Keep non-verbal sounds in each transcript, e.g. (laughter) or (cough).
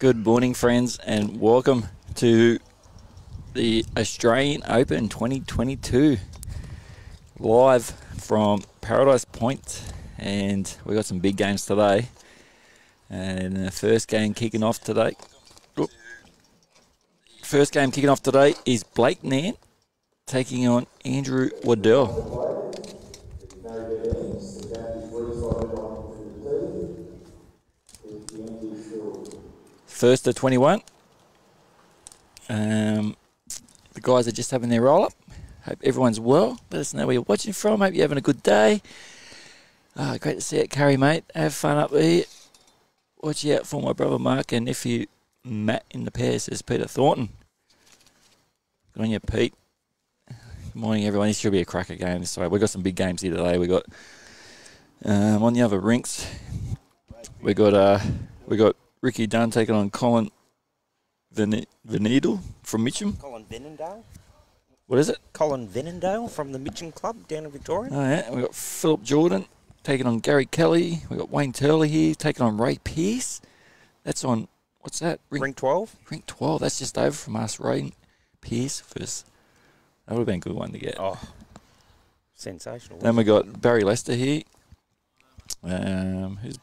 Good morning, friends, and welcome to the Australian Open 2022 live from Paradise Point. And we got some big games today. And the first game kicking off today. First game kicking off today is Blake Nairn taking on Andrew Waddell. First to 21. Um, the guys are just having their roll up. Hope everyone's well. Let us know where you're watching from. Hope you're having a good day. Ah, great to see it, Carrie, mate. Have fun up there. Watch out for my brother Mark and nephew Matt in the pair, says Peter Thornton. Good on you, Pete. Good morning, everyone. This should be a cracker game. So we've got some big games here today. we got um, on the other rinks. We got uh, we got Ricky Dunn taking on Colin Ven- Venedal from Mitcham. Colin Venendale. What is it? Colin Venendale from the Mitcham Club down in Victoria. Oh yeah, We've got Philip Jordan taking on Gary Kelly. We've got Wayne Turley here taking on Ray Pierce. That's on what's that? Ring 12. Ring twelve. That's just over from us. Ray Pierce first. That would have been a good one to get. Oh, sensational. Then we've got Barry Lester here. Um, who's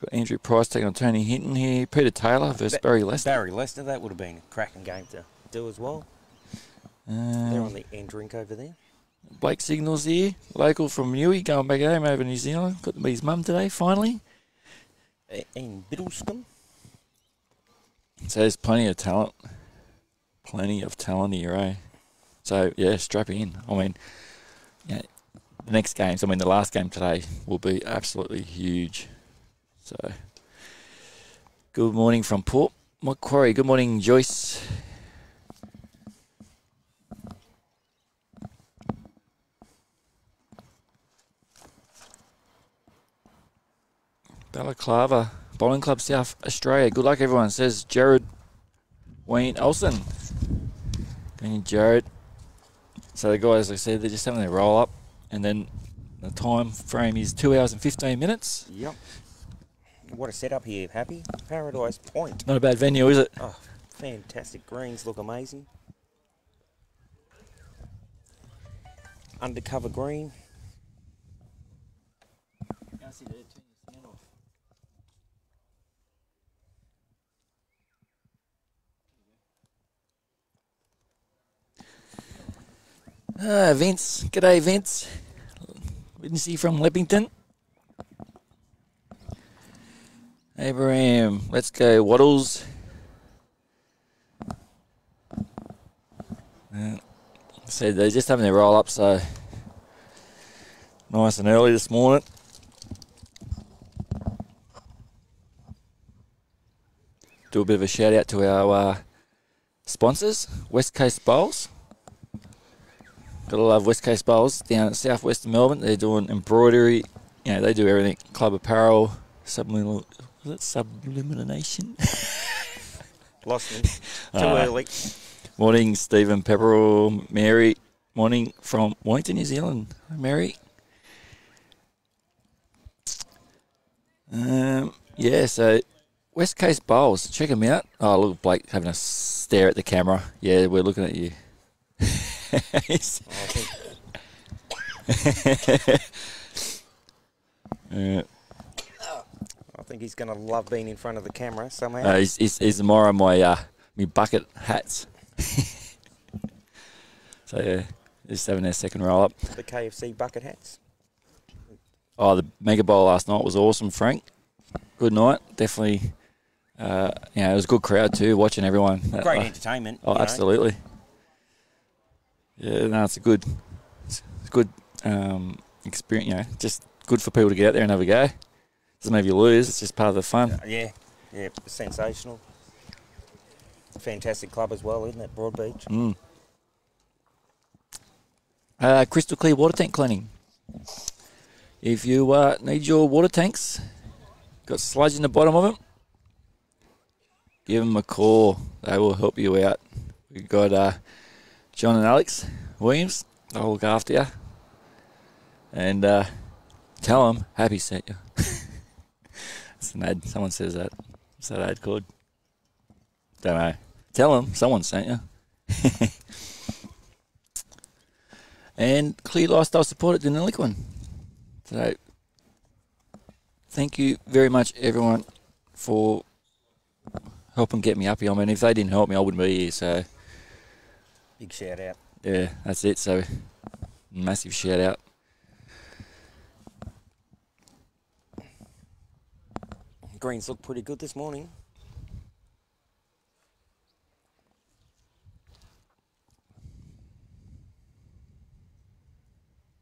got Andrew Price taking on Tony Hinton here. Peter Taylor versus Ba- Barry Lester. Barry Lester, that would have been a cracking game to do as well. They're on Um, the end rink over there. Blake Signals here, local from Newey, going back home over New Zealand. Got to meet his mum today, finally. In Biddlescombe. So there's plenty of talent, plenty of talent here, eh? So yeah, strap in. I mean, yeah, the next games. I mean, the last game today will be absolutely huge. So, good morning from Port Macquarie. Good morning, Joyce. Balaclava Bowling Club South Australia. Good luck, everyone. Says Jared Wayne Olsen. And Jared. So the guys, like I said, they're just having their roll up, and then the time frame is two hours and fifteen minutes. Yep. What a setup here, Happy. Paradise Point. Not a bad venue, is it? Oh, fantastic. Greens look amazing. Undercover green. Ah, Vince. G'day, Vince. Vincy from Leppington. Abraham, let's go. Waddles. Uh, so they're just having their roll up, so nice and early this morning. Do a bit of a shout out to our uh, sponsors, West Coast Bowls. Gotta love West Coast Bowls down at southwest Melbourne. They're doing embroidery. You know, they do everything. Club apparel, subliminal, it sublimination? (laughs) Lost me. Too Ah. early. Morning, Stephen Pepperell, Mary. Morning from Wellington, New Zealand. Hi, Mary. Um, yeah, so West Coast Bowls, check them out. Oh, look, Blake having a stare at the camera. Yeah, we're looking at you. (laughs) Oh, (laughs) uh, think he's going to love being in front of the camera somehow. uh, he's, he's, he's admiring my uh, my bucket hats. (laughs) so yeah, just having their second roll up. the KFC bucket hats. Oh, the Mega Bowl last night was awesome, Frank. Good night, definitely. Uh, you know, it was a good crowd too, watching everyone. Great Uh, entertainment. Oh, you know. absolutely. Yeah, no, it's a good, it's a good um, experience. You know, just good for people to get out there and have a go. Doesn't you lose; it's just part of the fun. Yeah, yeah, sensational. Fantastic club as well, isn't it? Broadbeach. Mm. Uh, crystal clear water tank cleaning. If you uh, need your water tanks, got sludge in the bottom of them, give them a call. They will help you out. We've got uh, John and Alex Williams. They'll look after you. And uh, tell them happy sent you. (laughs) That's an ad. Someone says that. What's that ad called? Don't know. Tell them. Someone sent you. (laughs) and Clear Lifestyle Support at Deniliquin. So, thank you very much, everyone, for helping get me up here. I mean, if they didn't help me, I wouldn't be here. So, Big shout out. yeah, that's it. So, massive shout out. Greens look pretty good this morning.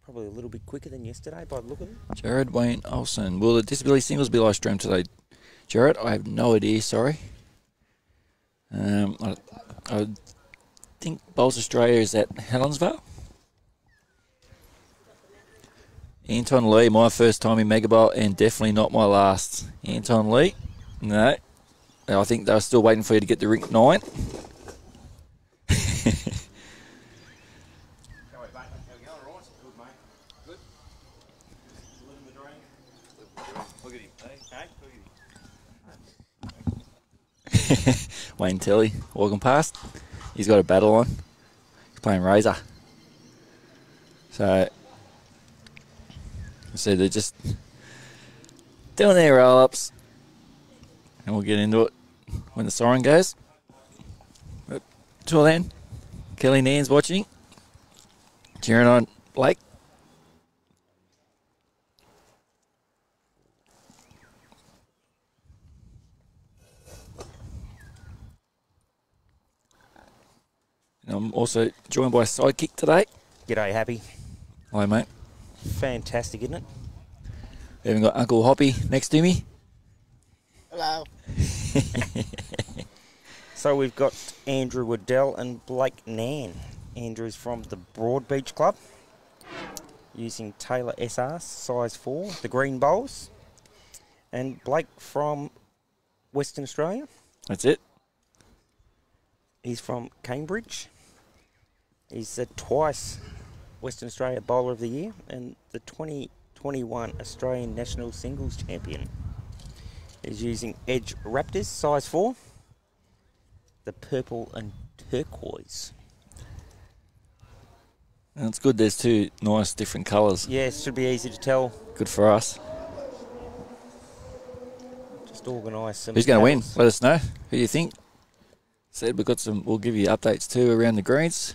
Probably a little bit quicker than yesterday by the look of it. Jared Wayne Olsen. Will the disability singles be live streamed today? Jared, I have no idea. Sorry. Um, I, I think Bowls Australia is at Helensvale. Anton Lee, my first time in Mega Bowl, and definitely not my last. Anton Lee, no. I think they were still waiting for you to get to rink nine. Wayne Turley walking past. He's got a battle on. He's playing Razor. So, so they're just doing their roll ups. And we'll get into it when the siren goes. But till then, Kelly Nairn's watching. Cheering on Blake. And I'm also joined by Sidekick today. G'day, Happy. Hello, mate. Fantastic, isn't it? We even got Uncle Hoppy next to me. Hello. (laughs) So we've got Andrew Waddell and Blake Nairn. Andrew's from the Broadbeach Club, using Taylor SR size 4, the Green Bowls. And Blake from Western Australia. That's it. He's from Cambridge. He's a twice Western Australia Bowler of the Year and the 2021 Australian National Singles Champion. He's using Edge Raptors size 4, the purple and turquoise. And it's good there's two nice different colours. Yeah, it should be easy to tell. Good for us. Just organise some. Who's going to win? Let us know. Who do you think? Said we've got some. We'll give you updates too around the greens.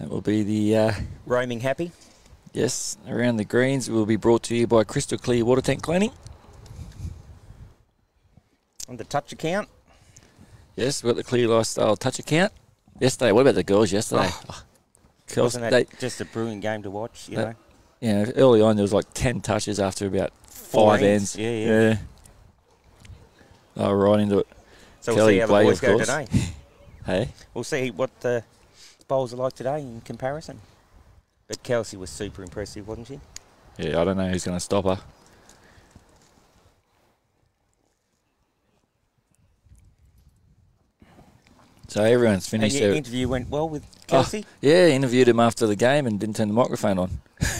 That will be the uh, Roaming happy. yes around the greens. Will be brought to you by Crystal Clear Water Tank Cleaning. On the touch account. Yes, we've got the Clear Lifestyle Touch account. Yesterday, what about the girls yesterday? Oh, girls, Wasn't that they, just a brilliant game to watch? You That- know. know, early on there was like ten touches after about Four five ends, ends. yeah, yeah. They were right into it. So Kelly we'll see how the boys of go course. today. (laughs) Hey, We'll see what the bowls are like today in comparison. But Kelsey was super impressive, wasn't she? yeah, I don't know who's going to stop her. So everyone's And finished. your their- interview went well with Oh, Kelsey. yeah, interviewed him after the game and didn't turn the microphone on. (laughs)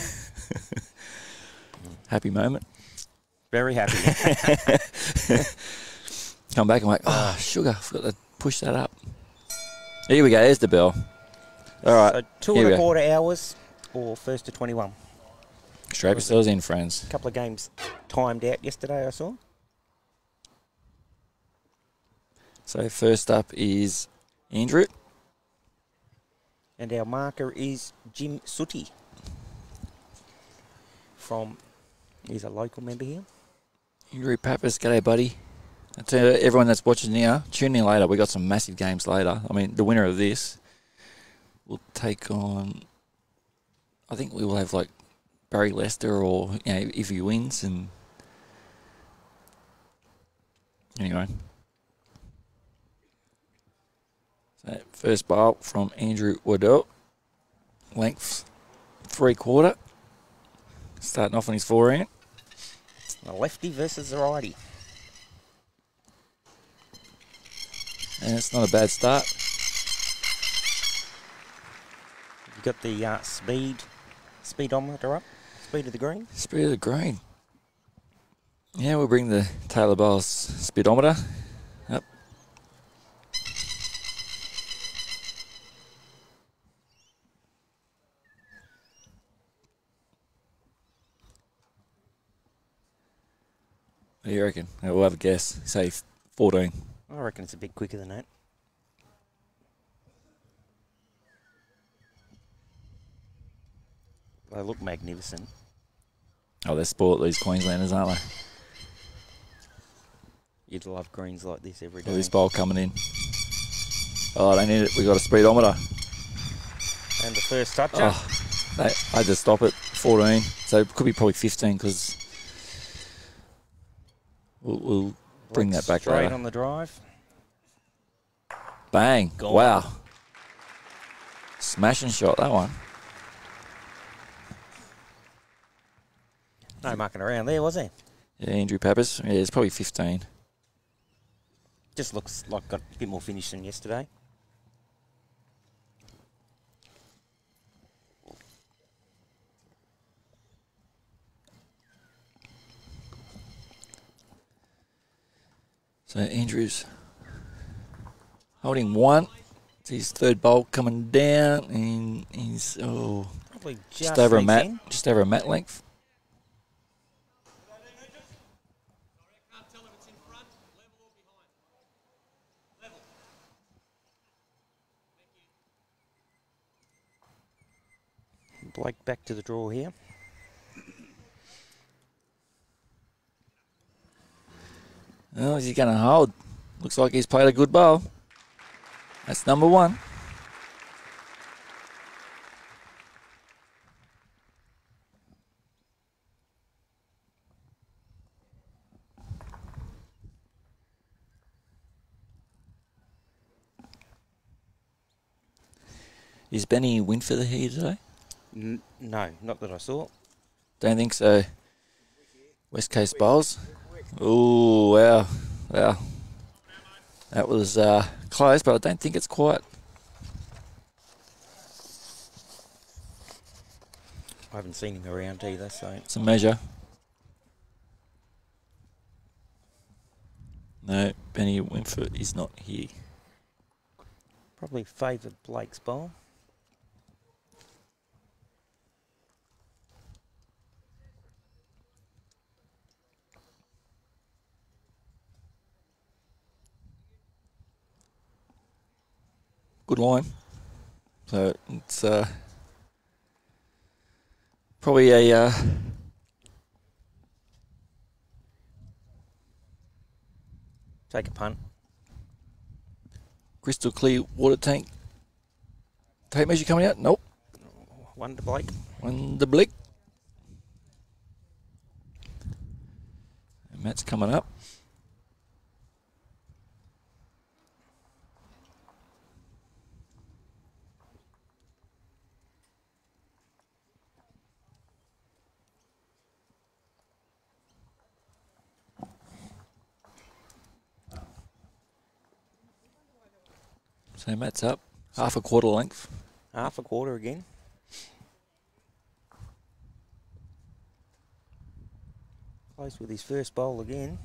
Happy moment. Very happy. (laughs) Come back and like, oh, sugar, I forgot to push that up. Here we go. There's the bell. All right, so two and a quarter hours or first to 21. strap yourselves in, friends. A couple of games timed out yesterday, I saw. So first up is Andrew. And our marker is Jim Sooty from, he's a local member here. Andrew Pappas, g'day, buddy. You, everyone that's watching now, tune in later. We got some massive games later. I mean, the winner of this will take on. I think we will have like Barry Lester, or you know, if he wins, and anyway. So first ball from Andrew Waddell, length three quarter, starting off on his forehand. The lefty versus the righty. And it's not a bad start. You got the uh, speed speedometer up? Speed of the green? Speed of the green. Yeah, we'll bring the Taylor Bowls speedometer up. What do you reckon? We'll have a guess. Say 14. I reckon it's a bit quicker than that. They look magnificent. Oh, they're sport, these Queenslanders, aren't they? You'd love greens like this every day. Day. this bowl coming in. Oh, they need it. We've got a speedometer. And the first toucher. Oh, they, I had to stop it. 14. So it could be probably 15 because we'll, we'll bring that back straight later. on the drive. Bang. Gone. Wow. Smashing shot, that one. No mucking around there, was there? Yeah, Andrew Pappas. Yeah, it's probably 15. Just looks like got a bit more finish than yesterday. So Andrews holding one. It's his third bowl coming down, and he's oh Probably just, just, over a mat, in. just over a mat length. Blake back to the draw here. Oh, is he going to hold? Looks like he's played a good bowl. That's number one. Is Benny Winford here today? N- no, not that I saw. Don't think so. West Coast Bowls. Oh wow, wow. That was uh, close, but I don't think it's quite. I haven't seen him around either, so It's a measure. No, Benny Winford is not here. probably favoured Blake's bowl. Line. So it's uh, probably a uh, Take a punt. crystal clear water tank. Tape measure coming out? Nope. One to Blake. On the blick. And Matt's coming up. So Matt's up. Half a quarter length. Half a quarter again. Close with his first bowl again.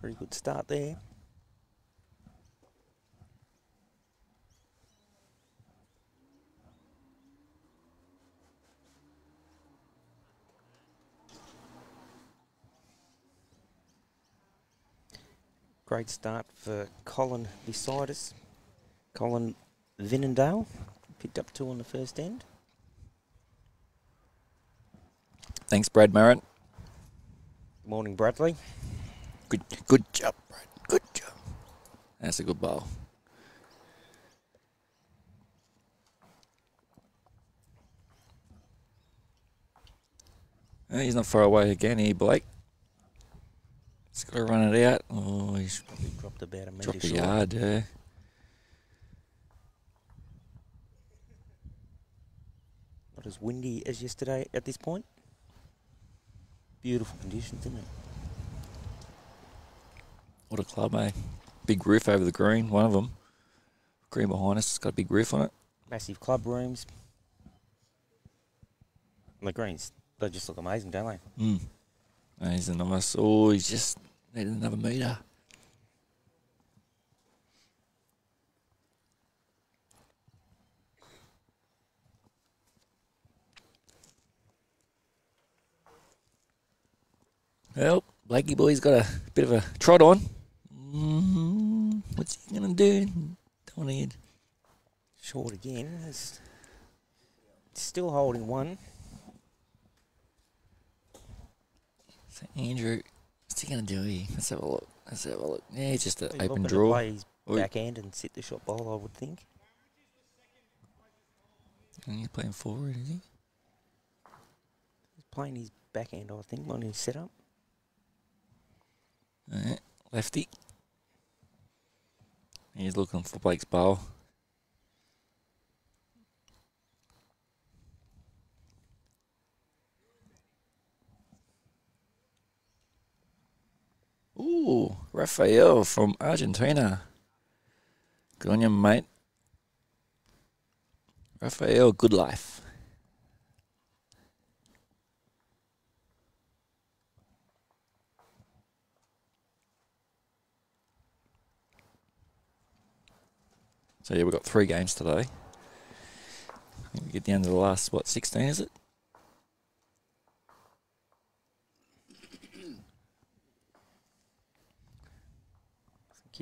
Pretty good start there. Great start for Colin beside us. Colin Vinendale picked up two on the first end. Thanks, Brad Merritt. Good Morning, Bradley. Good, good job, Brad. Good job. That's a good bowl. Uh, he's not far away again here, Blake. He's got to run it out. Oh, he's Probably dropped about a metre dropped a short. yard, yeah. Not as windy as yesterday at this point. Beautiful conditions, isn't it? What a club, eh? Big roof over the green, one of them. Green behind us, it's got a big roof on it. Massive club rooms. And the greens, they just look amazing, don't they? Mm. He's a nice. Oh, he's just needed another metre. Well, Blakey boy's got a bit of a trot on. Mm, what's he going to do? Don't want to Short again. It's still holding one. So Andrew, what's he going to do here? Let's have a look. Let's have a look. Yeah, he's just an He's open looking to draw. play his Oi. backhand and sit the shot ball, I would think. And he's playing forward, is he? He's playing his backhand, I think, on his setup. Alright, lefty. He's looking for Blake's bowl. Ooh, Rafael from Argentina. Good on you, mate. Rafael, good life. So yeah, we've got three games today. We get down to the last what sixteen is it?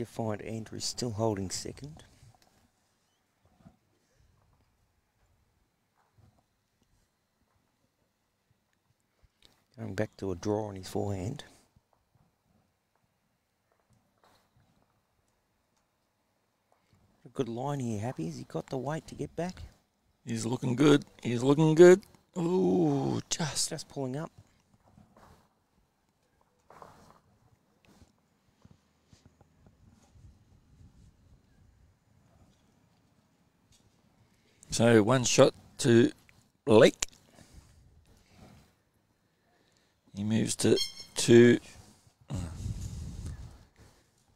You find Andrew still holding second. Going back to a draw on his forehand. A good line here, Happy. Has he got the weight to get back? He's looking good. He's looking good. Ooh, just Just pulling up. So one shot to Blake. He moves to two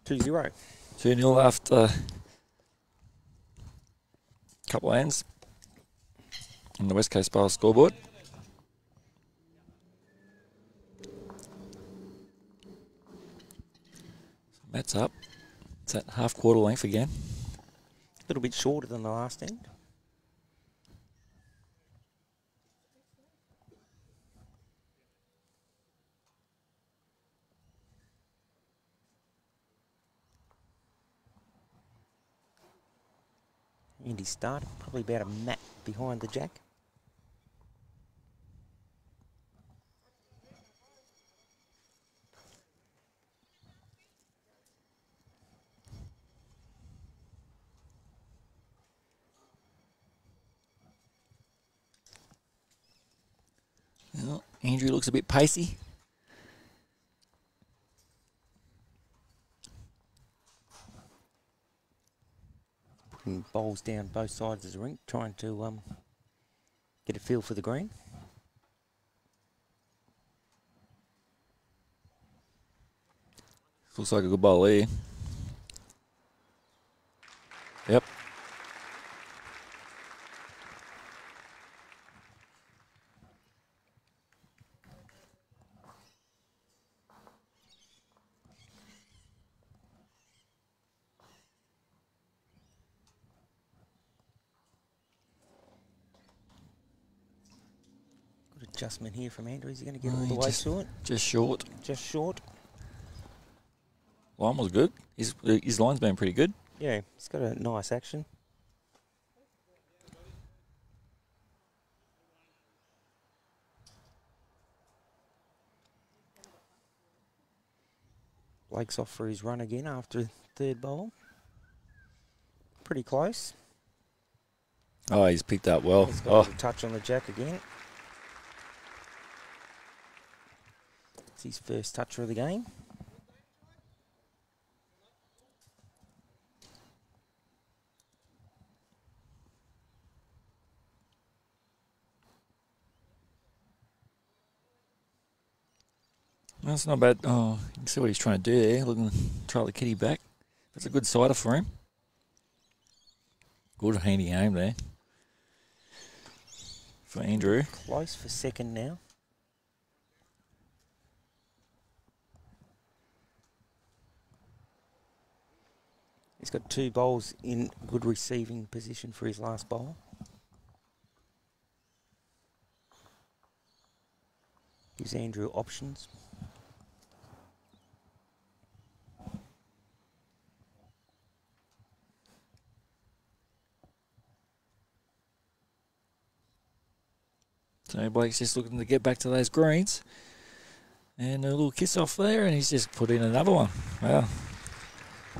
2 0. two nil after a couple of hands on the West Coast Bar scoreboard. Matt's up. It's at half quarter length again. A little bit shorter than the last end. And he started probably about a mat behind the jack. Well, Andrew looks a bit pacey. Putting bowls down both sides of the rink, trying to um, get a feel for the green. Looks like a good ball there. Yep. Good adjustment here from Andrew. Is he going to get Oh, all the way just- to it? Just short. Just short. Line was good. His his line's been pretty good. Yeah, he's got a nice action. Blake's off for his run again after third bowl. Pretty close. Oh, he's picked up well. He's got Oh, little touch on the jack again. It's his first toucher of the game. that's not bad. Oh, you can see what he's trying to do there. Looking to try the kitty back. That's a good sider for him. Good handy aim there for Andrew. Close for second now. He's got two bowls in good receiving position for his last bowl. Gives Andrew options. So Blake's just looking to get back to those greens. And a little kiss off there, and he's just put in another one. Wow.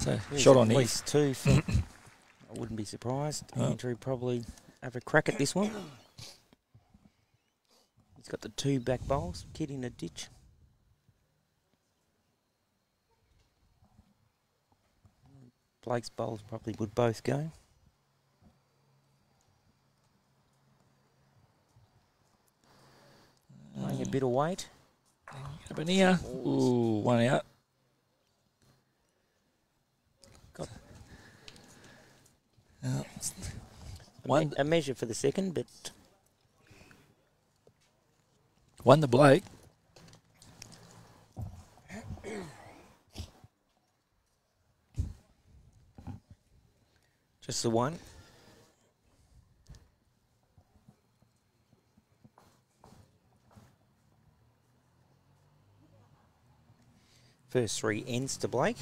So, shot at on his. least two. (coughs) I wouldn't be surprised. Oh. Andrew probably have a crack at this one. He's got the two back bowls. Kid in a ditch. Blake's bowls probably would both go. Laying a bit of weight. Up in here. Ooh, one out. One- a measure for the second, but One to Blake. just the one. First three ends to Blake.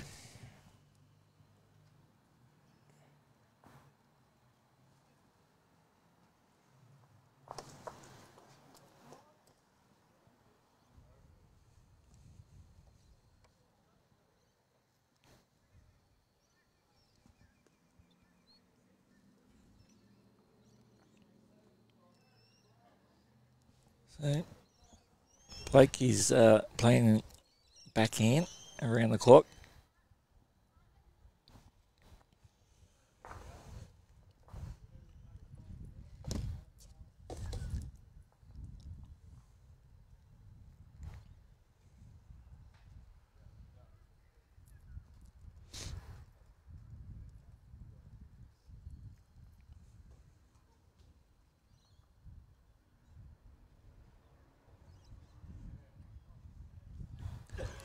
So Blake is uh, playing backhand around the clock.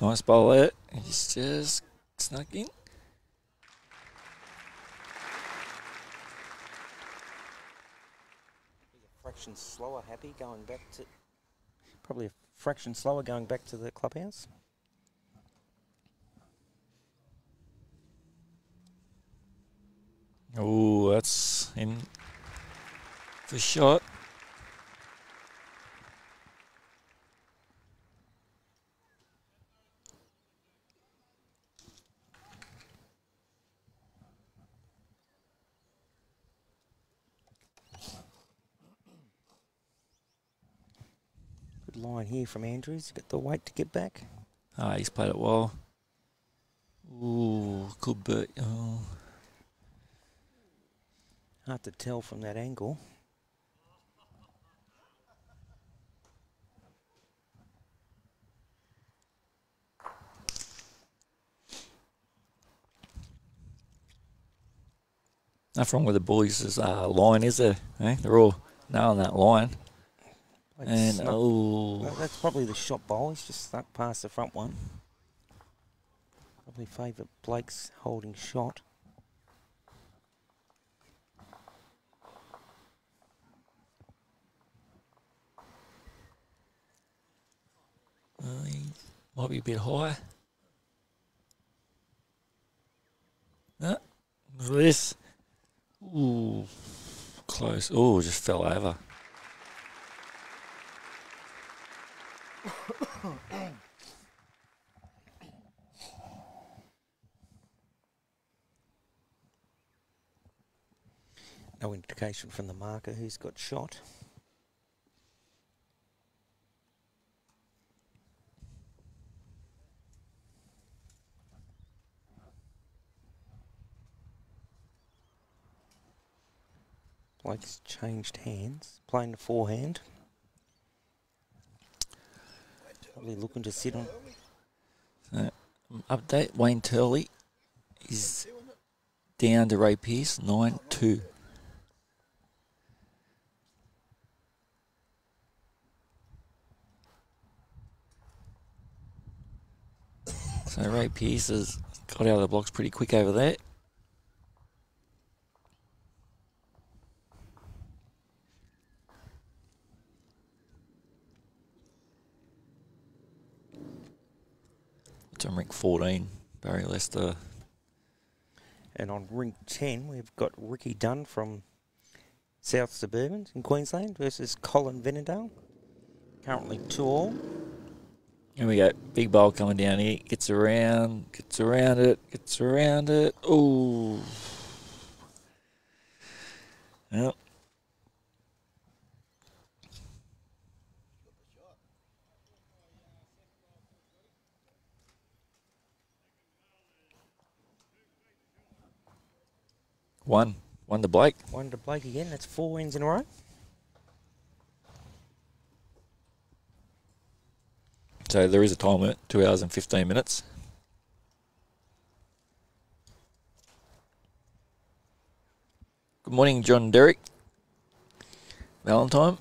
Nice bowl there. He's just snuck in. Fraction slower, happy going back to. Probably a fraction slower going back to the clubhouse. Oh, that's in for shot. Good line here from Andrews. Got the weight to get back. Ah, he's played it well. Ooh, good bit. Oh. Hard to tell from that angle. Nothing wrong with the boys' uh, line, is there? Eh? They're all nailing that line. Like And snuck- oh, that's probably the shot ball. He's just stuck past the front one. Probably favourite Blake's holding shot. uh, might be a bit high. Look at this. Ooh, close. Oh, just fell over. (coughs) No indication from the marker who's got shot. Blake's changed hands, playing the forehand. Probably looking to sit on. Um, update Wayne Turley is down to Ray Pierce, 9 2. So Ray Pierce has got out of the blocks pretty quick over there. On rank 14, Barry Lester. And on ring 10, we've got Ricky Dunn from South Suburbans in Queensland versus Colin Venendale. Currently two all. Here we go. Big bowl coming down here. Gets around, gets around it, gets around it. Ooh. Yep. One. One to Blake. One to Blake again. That's four wins in a row. So there is a time limit, two hours and 15 minutes. Good morning, John Derrick. Valentine.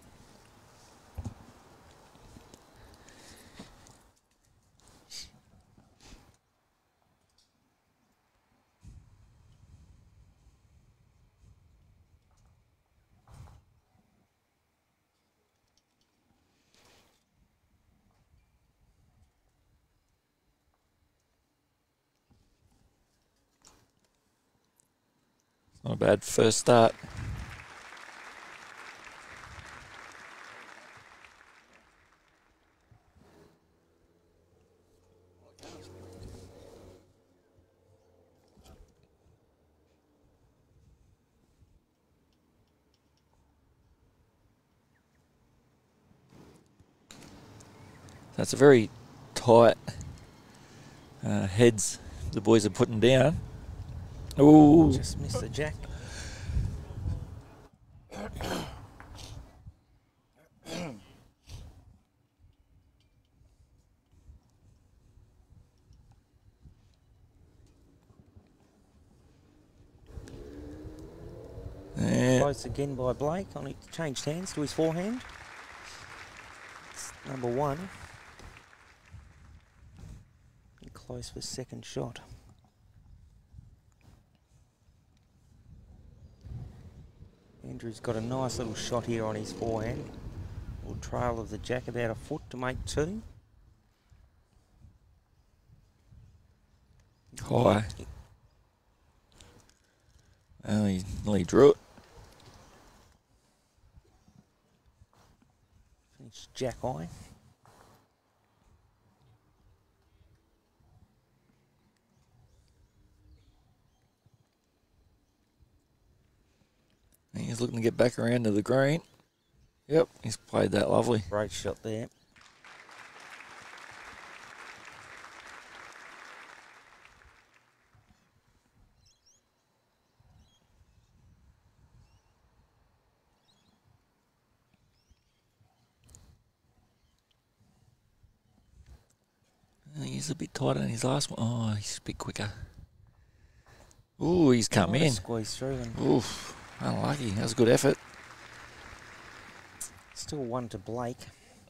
A bad first start. That's a very tight uh, heads the boys are putting down. Ooh. Just missed the jack. Yeah. Close again by Blake. On it changed hands to his forehand. It's number one. And close for second shot. Andrew's got a nice little shot here on his forehand. Little trail of the jack about a foot to make two. High. Oh, well, he nearly drew it. Finish jack high. He's looking to get back around to the green. Yep, he's played that lovely. Great shot there. He's a bit tighter than his last one. Oh, he's a bit quicker. Ooh, he's come in. Squeezed through Oof, unlucky. That was a good effort. still one to Blake.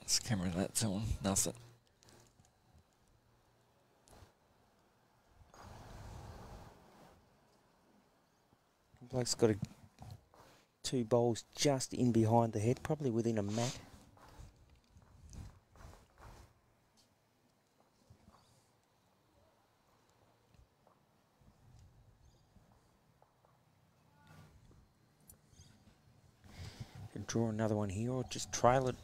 Let's camera that to him. Nothing. Blake's got a, two bowls just in behind the head, probably within a mat. Draw another one here or just trail it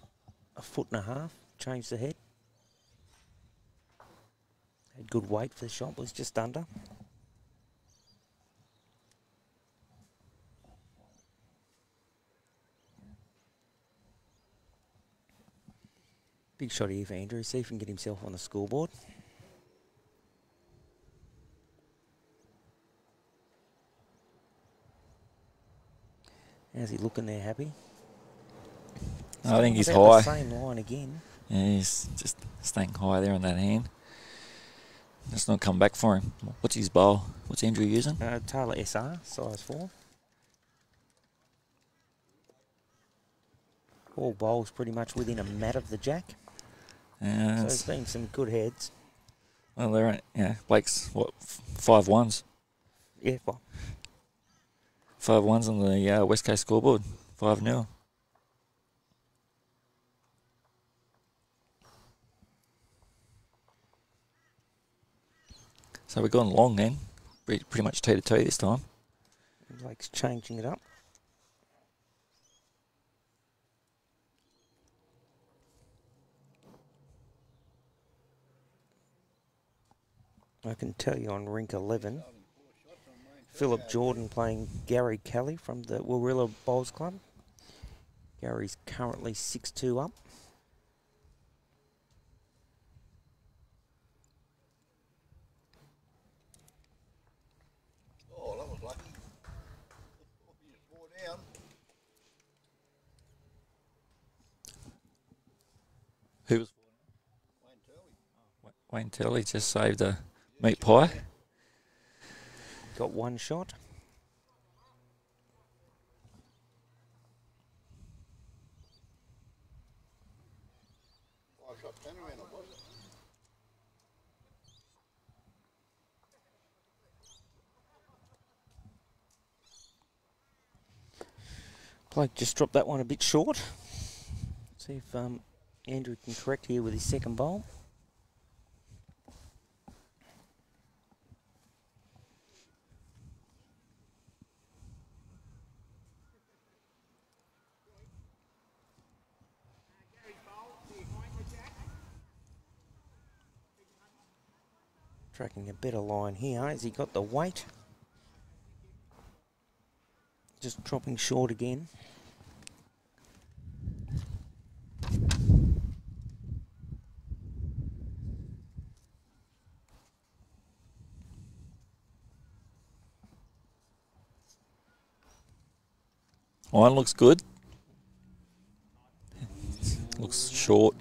a foot and a half, change the head. Had good weight for the shot, was just under. Big shot here for Andrew. See if he can get himself on the scoreboard. How's he looking there? Happy? I think he's high. The same line again. Yeah, he's just staying high there on that hand. Let's not come back for him. What's his bowl? What's Andrew using? Uh, Taylor SR, size 4. All bowls pretty much within a mat of the jack. Yeah, So there's been some good heads. well, they're right. Yeah, Blake's what f- five ones, Yeah, well, five ones on the uh, West Coast scoreboard. Five nil. So we've gone long then, pretty, much toe to toe this time. Blake's changing it up. I can tell you on rink 11, Philip Jordan playing Gary Kelly from the Warilla Bowls Club. Gary's currently 6-2 up. Wayne Turley just saved a meat pie. Got one shot. Five shot ten around it, was it? Blake just dropped that one a bit short. See if um, Andrew can correct here with his second bowl. Tracking a better line here. Has he got the weight? Just dropping short again. One looks good. Looks short.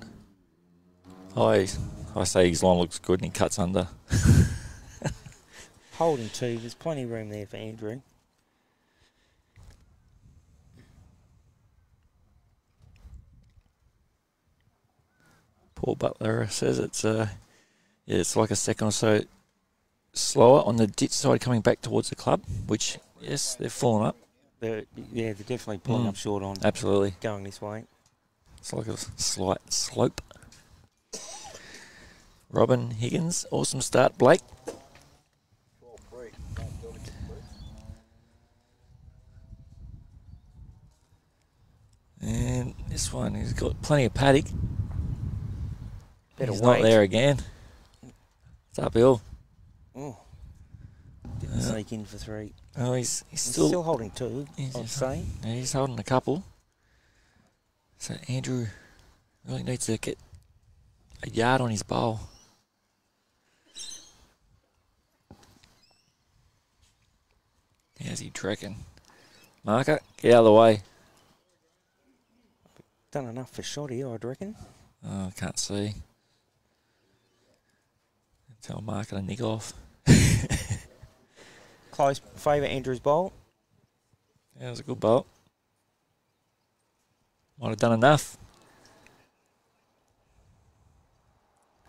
I I say his line looks good and he cuts under. (laughs) Holding two. There's plenty of room there for Andrew. Paul Butler says it's uh yeah, it's like a second or so slower on the ditch side coming back towards the club, which yes, they're falling up. They're, yeah, they're definitely pulling Mm. up short on Absolutely. going this way. It's like a slight slope. Robin Higgins, awesome start. Blake, Twelve three. Wayne Turley gets three. and this one he's got plenty of paddock. Better he's weight. not there again. It's uphill. Oh. Didn't Yeah. sneak in for three. Oh, he's he's still, still, holding two, he's I'd say. yeah, he's holding a couple. So Andrew really needs to get a yard on his bowl. How's he tracking? Marker, get out of the way. Done enough for here, I'd reckon. Oh, I can't see. Tell Marker to nick off. (laughs) Close favour Andrew's bowl. Yeah, it was a good bolt. Might have done enough.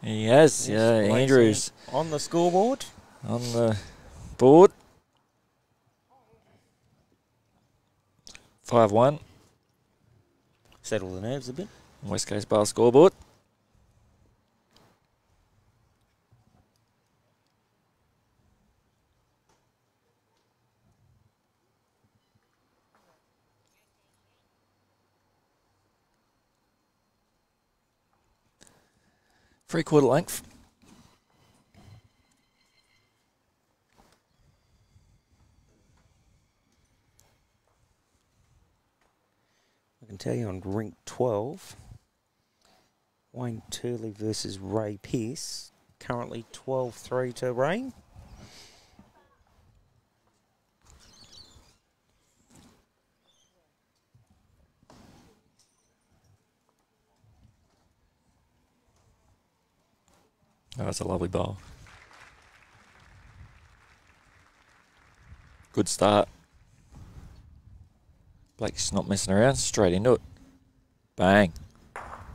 He has, Yes, yeah. Andrews On the scoreboard. on the board. 5 1. Settle the nerves a bit. West Coast Bar scoreboard. Three quarter length. You on rink 12, Wayne Turley versus Ray Pierce. Currently 12 3 to Ray. Oh, that's a lovely ball. Good start. Blake's not messing around, straight into it. Bang.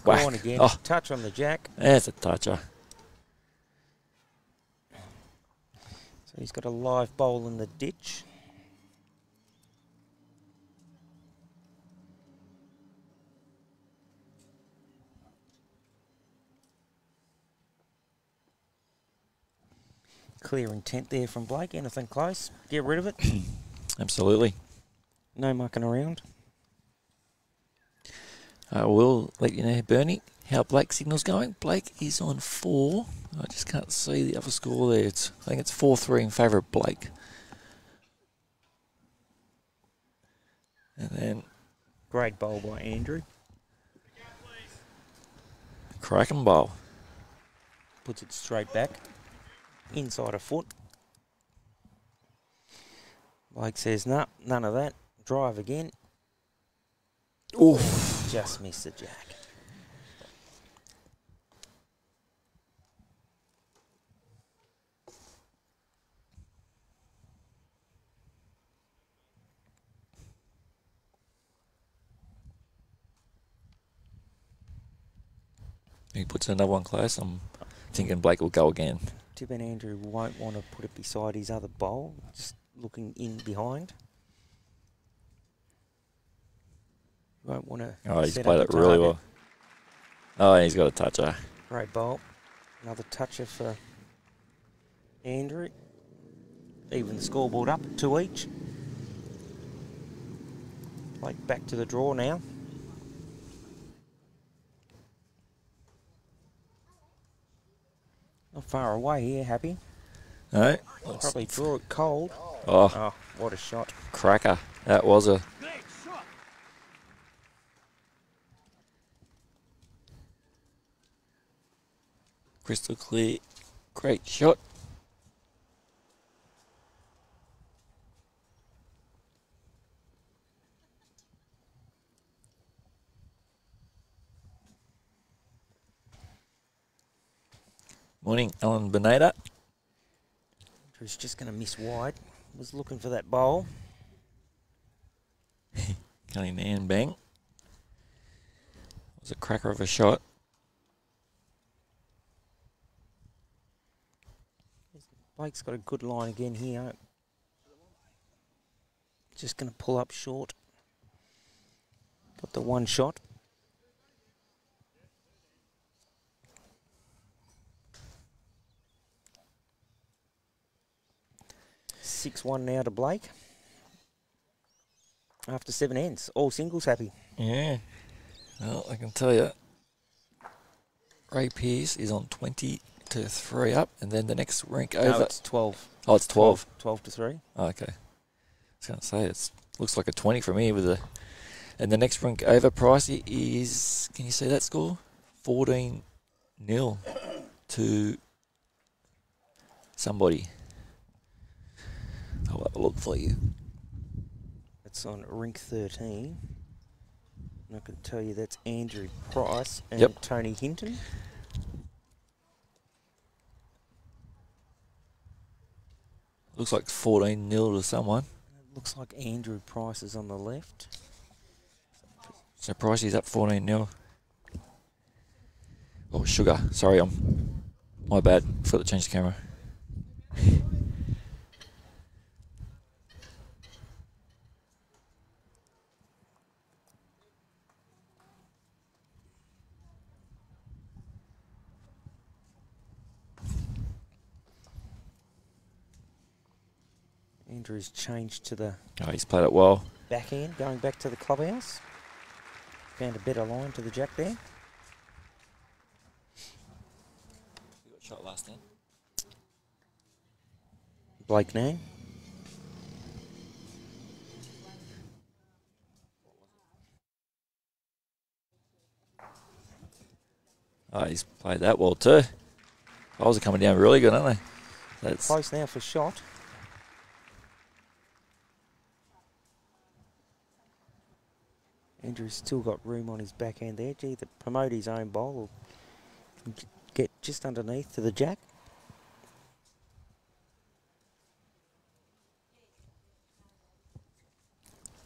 Go on again. Oh, Touch on the jack. there's a toucher. So he's got a live bowl in the ditch. Clear intent there from Blake. Anything close? Get rid of it. (coughs) Absolutely. No mucking around. I will let you know, Bernie. how Blake's signal's going. Blake is on four. I just can't see the other score there. It's, I think it's 4 3 in favour of Blake. And then Great bowl by Andrew. Kraken Bowl. Puts it straight back. Inside a foot. Blake says, no, none of that. Drive again. Oof. Just missed the jack. He puts another one close. I'm thinking Blake will go again. Tip and Andrew won't want to put it beside his other bowl, just looking in behind. Won't want to. Oh, he's played it really well. Oh, and he's got a toucher. Eh? Great ball. Another toucher for Andrew. Even the scoreboard up, two each. Blake back to the draw now. Not far away here, happy. No, Probably draw it cold. oh, Oh, what a shot. cracker. That was a. Crystal clear. Great shot. Morning, Alan Beneda. Drew's just going to miss wide. Was looking for that bowl. (laughs) Nan bang. was a cracker of a shot. Blake's got a good line again here. Just going to pull up short. Got the one shot. Six one now to Blake. After seven ends, all singles happy. Yeah. Well, I can tell you, Ray Pierce is on 20 to 3 up, and then the next rank No, over. it's twelve. oh, it's 12. 12 to three. Oh, okay. I was going to say, it looks like a 20 from here with the. And the next rank over price is. Can you see that score? 14 nil to somebody. I'll have a look for you. It's on rink 13. And I can tell you that's Andrew Price and Yep. Tony Hinton. Looks like 14 nil to someone. Looks like Andrew Price is on the left. So Pricey's up 14 nil. Oh, sugar. Sorry, I'm. My bad. Forgot to change the camera. Andrew's changed to the Oh, he's played it well. back end, going back to the clubhouse. Found a better line to the jack there. He got shot last time. Blake Nang. Oh, he's played that well too. Bowls are coming down really good, aren't they? That's Close now for shot. Andrew's still got room on his backhand there. Gee, to promote his own bowl will get just underneath to the jack.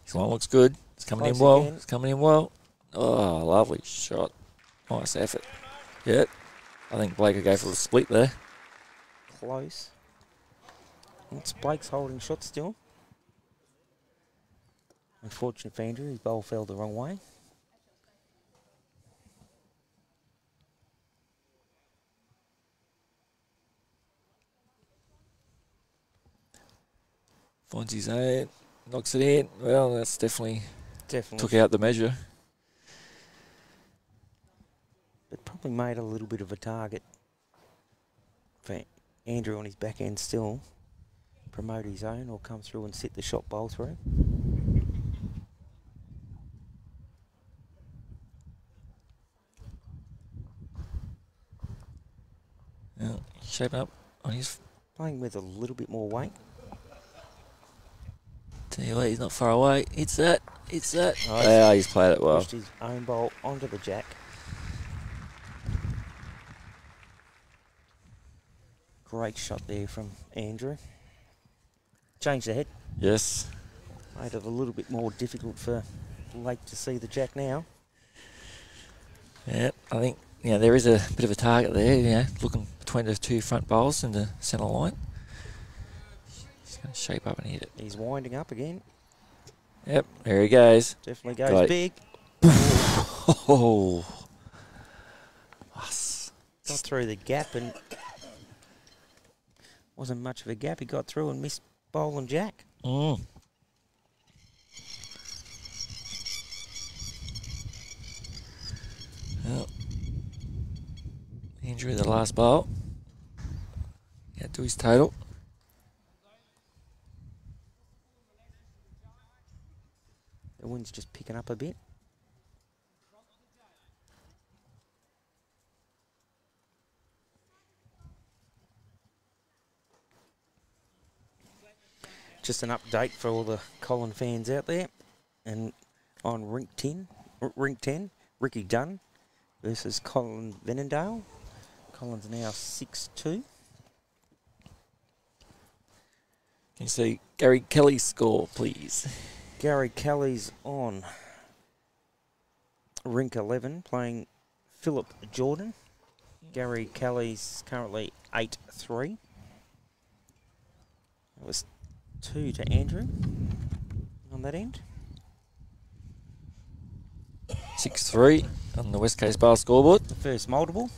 This one looks good. It's coming in well. again. It's coming in well. Oh, lovely shot. Nice effort. Yeah. I think Blake will go for the split there. Close. It's Blake's holding shot still. Unfortunate for Andrew, his bowl fell the wrong way. Finds his own. Knocks it in. Well, that's definitely Definitely. took out the measure. But probably made a little bit of a target for Andrew on his back end still. Promote his own or come through and sit the shot bowl through. Yeah, shaping up oh, on his. Playing with a little bit more weight. Tell you what, he's not far away. It's that. It's that. Oh, nice. Yeah, he's played it well. Pushed his own bowl onto the jack. Great shot there from Andrew. Changed the head. Yes. Made it a little bit more difficult for Lake to see the jack now. Yeah, I think yeah there is a bit of a target there. Yeah, looking between the two front bowls in the centre line. He's going to shape up and hit it. He's winding up again. Yep, there he goes. Definitely goes Got big. (laughs) Oh, Got through the gap and wasn't much of a gap. He got through and missed bowl and jack. Mm. Well, Andrew, the last bowl. Yeah, do his total. The wind's just picking up a bit. Just an update for all the Colin fans out there. And on rink 10, r- rink 10, Ricky Dunn versus Colin Venendale. Colin's now 6-2. Can you see Gary Kelly's score, please? Gary Kelly's on rink 11 playing Philip Jordan. Gary Kelly's currently 8 3. It was 2 to Andrew on that end. 6 3 on the West Coast Bar scoreboard. The first multiple.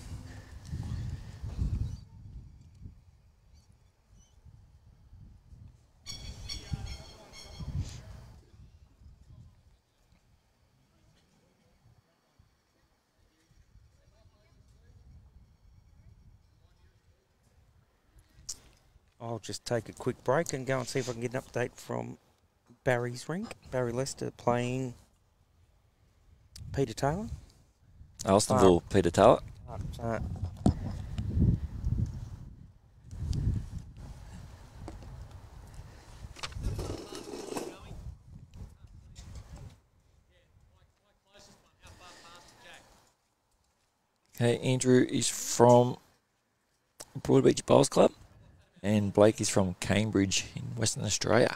I'll just take a quick break and go and see if I can get an update from Barry's rink. Barry Lester playing Peter Taylor. Alstonville, Peter Taylor. Uh, Okay, Andrew is from Broadbeach Bowls Club, and Blake is from Cambridge in Western Australia.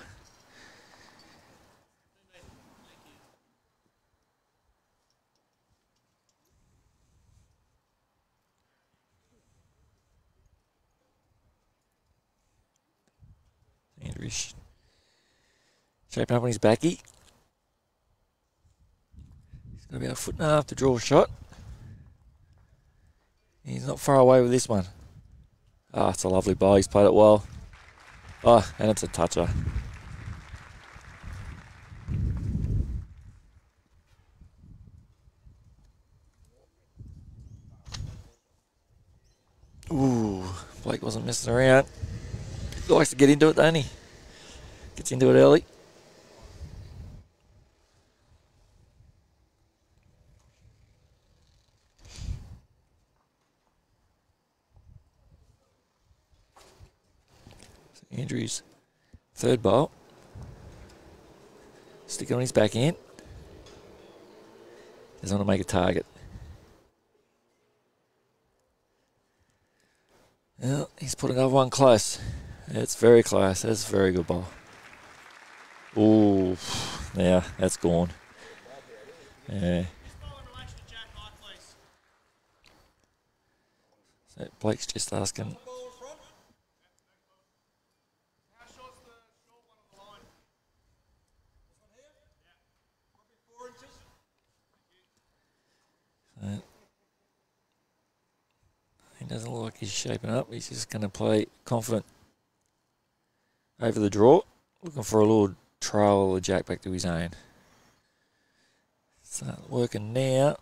Andrew's shaping up on his backy. He's got about a foot and a half to draw a shot. He's not far away with this one. Ah, it's a lovely ball. He's played it well. Oh, and it's a toucher. Ooh, Blake wasn't messing around. He likes to get into it, don't he? Gets into it early. Andrews, third bowl. Stick on his back end. He's on to make a target. Well, he's put another one close. It's very close. That's a very good ball. Ooh, yeah, that's gone. Yeah. So Blake's just asking So, he doesn't look like he's shaping up. He's just going to play confident over the draw, looking for a little trail of jack back to his own. Start working now.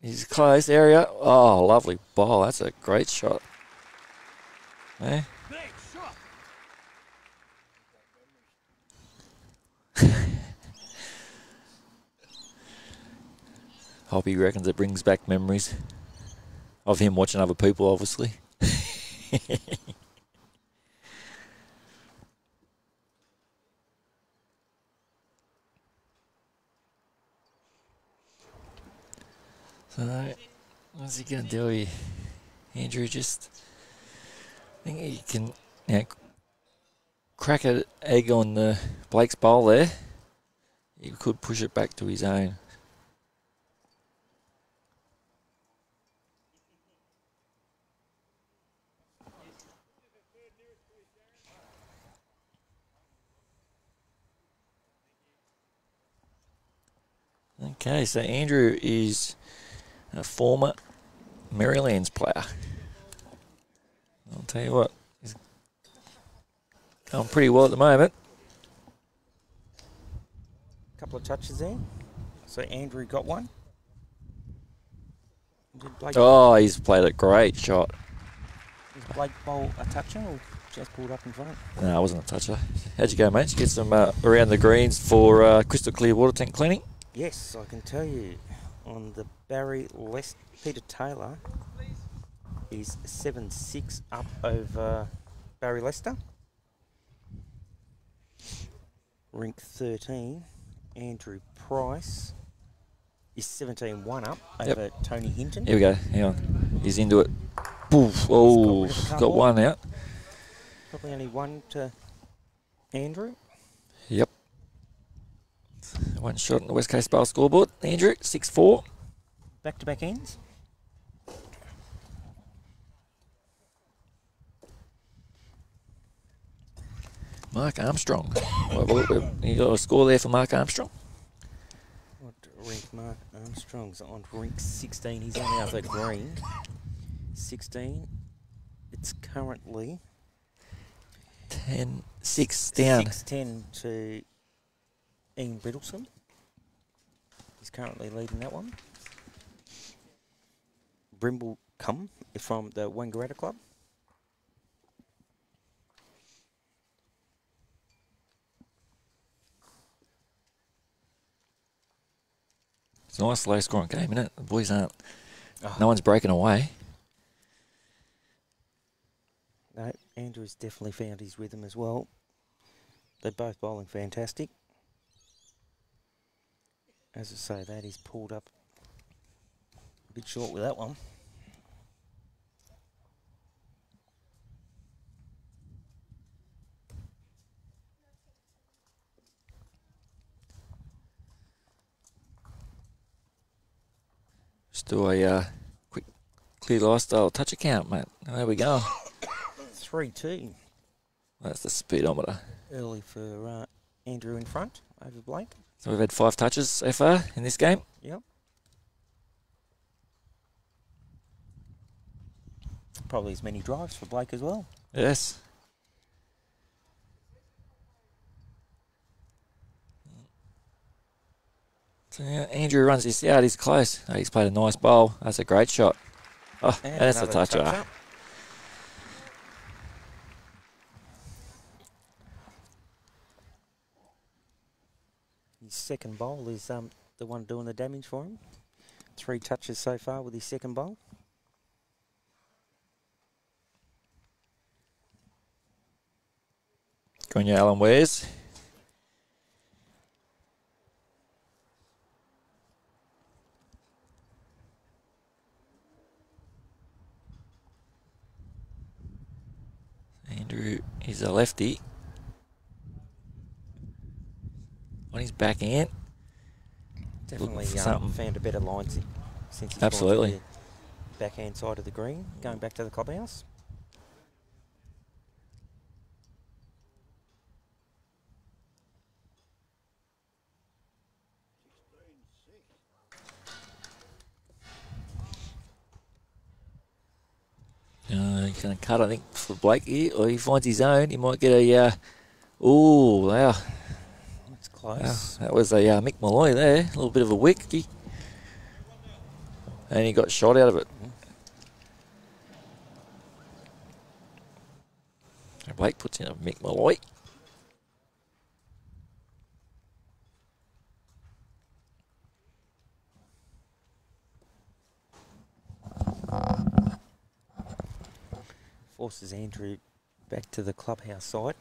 He's close area. Oh, lovely ball. That's a great shot. Eh? Hoppy reckons it brings back memories of him watching other people, obviously. (laughs) so, what's he going to do? Andrew just. I think he can you know, crack an egg on the Blake's bowl there. He could push it back to his own. Okay, so Andrew is a former Merrylands player. I'll tell you what, he's going pretty well at the moment. A couple of touches there. So Andrew got one. Oh, he's played a great shot. Is Blake Bowl a toucher or just pulled up in front? No, I wasn't a toucher. How'd you go, mate? Did you get some uh, around the greens for uh, crystal clear water tank cleaning? Yes, I can tell you on the Barry Lest Peter Taylor is seven six up over Barry Lester. Rink thirteen, Andrew Price is 17-1 up Yep. over Tony Hinton. Here we go. Hang on. He's into it. Poof. Oh, a got one out. Probably only one to Andrew. Yep. One shot on the West Coast Bar scoreboard. Andrew, 6 4. Back to back ends. Mark Armstrong. You got a score there for Mark Armstrong? What rank Mark Armstrong's on Rank 16. He's only over green. 16. It's currently 10 6 down. 6-10 to Ian Brittleson. He's currently leading that one. Brimble come from the Wangaratta Club. It's a nice low scoring game, isn't it? The boys aren't. Oh, No one's breaking away. No, Andrew's definitely found his rhythm as well. They're both bowling fantastic. As I say, that is pulled up a bit short with that one. Just do a uh, quick clear lifestyle touch account, mate. There we go. (coughs) 3 2 That's the speedometer. early for uh, Andrew in front over Blake. So we've had five touches so far in this game. Yep. Probably as many drives for Blake as well. Yes. So yeah, Andrew runs this out. He's close. Oh, he's played a nice bowl. That's a great shot. Oh, And that's a another toucher. Second bowl is um, the one doing the damage for him. Three touches so far with his second bowl. Grania Allen Wares. Andrew is a lefty. On his back hand. Definitely um, found a better line si- since he's Absolutely. backhand side of the green, going back to the clubhouse. Uh, he's going to cut, I think, for Blake here, or he finds his own. He might get a. Uh, oh, wow. Wow. That was a uh, Mick Malloy there. A little bit of a wick. And he got shot out of it. Blake puts in a Mick Malloy. Forces Andrew back to the clubhouse side.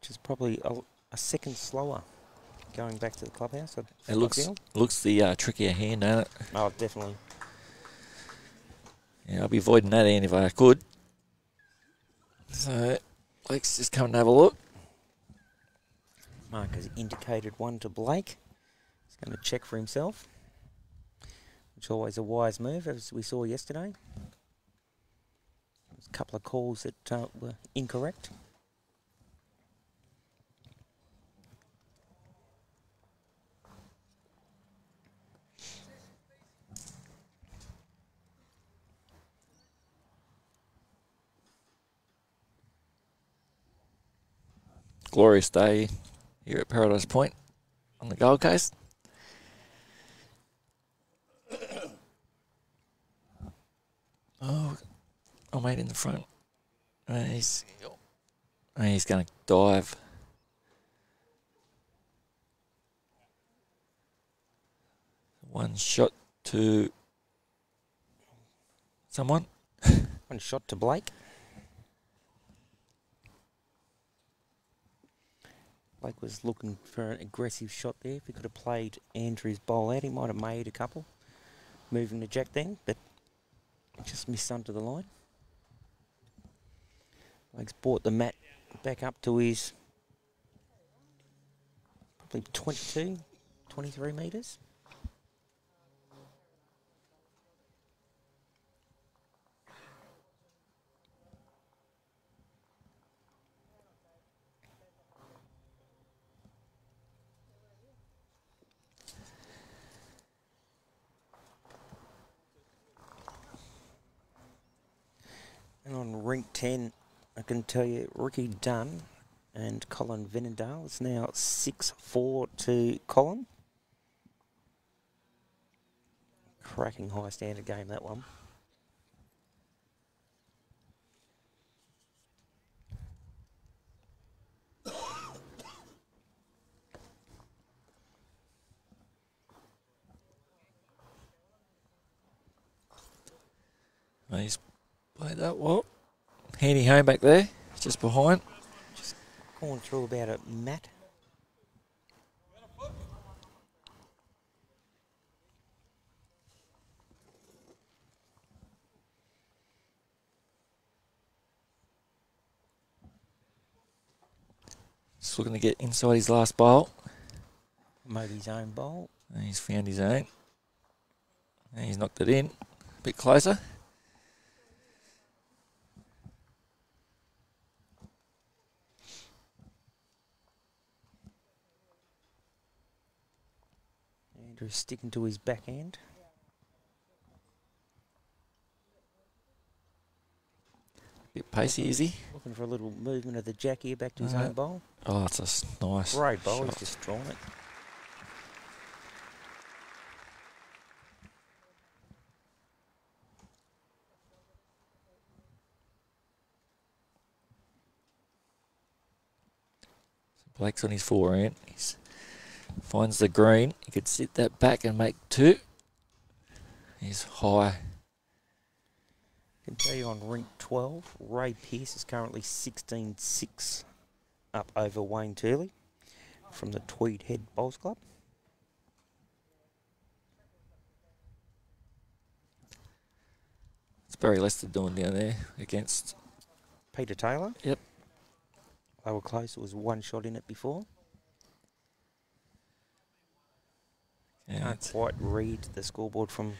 Which is probably a, a second slower going back to the clubhouse. It I looks feel. looks the uh, trickier hand, don't it? Oh, definitely. Yeah, I'll be avoiding that end if I could. So, Blake's just come and have a look. Mark has indicated one to Blake. He's going to check for himself, which is always a wise move, as we saw yesterday. There's a couple of calls that uh, were incorrect. Glorious day here at Paradise Point on the Gold Coast. Oh, oh, mate, in the front. He's, he's going to dive. One shot to someone. One shot to Blake. Blake was looking for an aggressive shot there. If he could have played Andrew's bowl out, he might have made a couple. Moving to Jack then, but just missed under the line. Blake's brought the mat back up to his probably 22, 23 metres. And on rink 10, I can tell you Ricky Dunn and Colin Venendale. It's now 6 4 to Colin. Cracking high standard game, that one. He's played that well. Handy home back there, just behind. Just going through about a mat. Just looking to get inside his last bowl. his own bowl. And he's found his own. And he's knocked it in. A bit closer. Andrew's sticking to his backhand. bit pacey, is he? Looking for a little movement of the jack here back to his Uh, own bowl. Oh, it's a nice. Great bowl, he's just drawn it. Blake's on his forehand. He finds the green. He could sit that back and make two. He's high. can tell you on rink 12, Ray Pearce is currently 16-6 up over Wayne Turley from the Tweed Head Bowls Club. It's Barry Lester doing down there against. Peter Taylor. Yep. They were close. It was one shot in it before. Yeah, Can't quite read the scoreboard from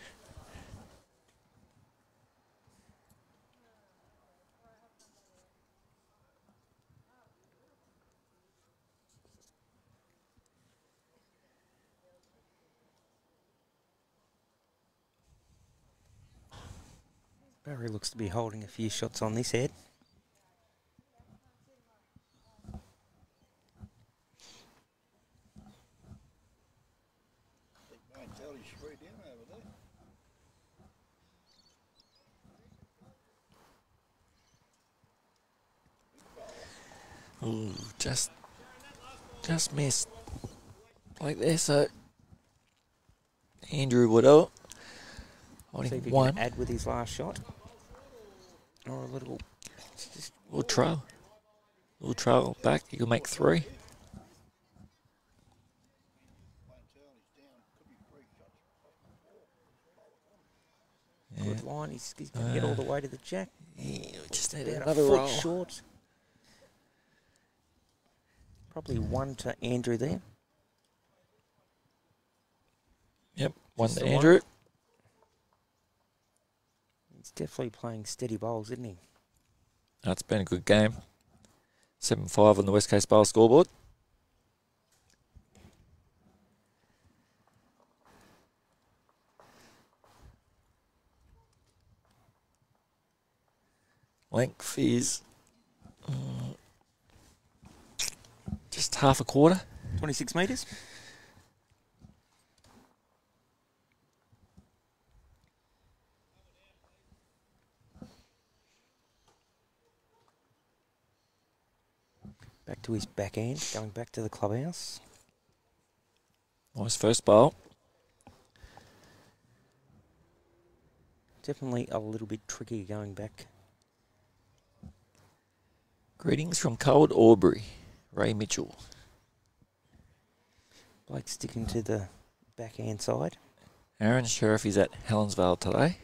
Barry looks to be holding a few shots on this head. Three down over there. Ooh, just, just missed. Like this. so Andrew Waddell See holding he one. add with his last shot. Or a little. Just Little trail. Little trail back. You can make three. Yeah. good line. He's, he's going to get all the ah. way to the jack. Yeah, just need another foot roll. short. Probably one to Andrew there. Yep, one Just to the one. Andrew. He's definitely playing steady bowls, isn't he? That's been a good game. 7 5 on the West Coast Bowl scoreboard. Length is mm, just half a quarter. 26 metres. Back to his backhand, going back to the clubhouse. Nice first bowl. Definitely a little bit tricky going back. Greetings from Cold Aubrey, Ray Mitchell. Blake sticking to the backhand side. Aaron Sheriff is at Helensvale today.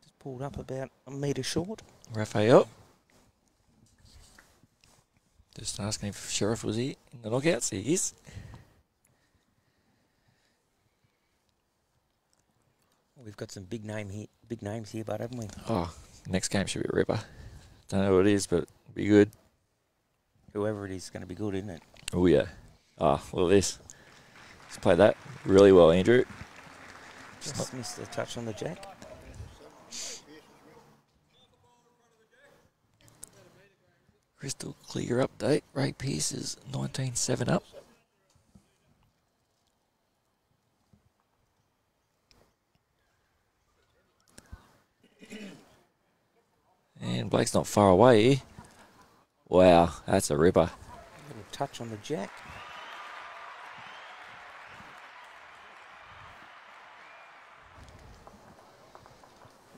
Just pulled up about a metre short. Raphael. Just asking if Sheriff was here in the knockouts. He is. We've got some big name here, big names here, but haven't we? Oh, next game should be a ripper. I don't know what it is, but be good. Whoever it is, going to be good, isn't it? Oh, yeah. Ah, look at this. Just played that really well, Andrew. Just missed the touch on the jack. Crystal clear update. Ray Pierce is 19 7 up. And Blake's not far away. Wow, that's a ripper. A Little touch on the jack.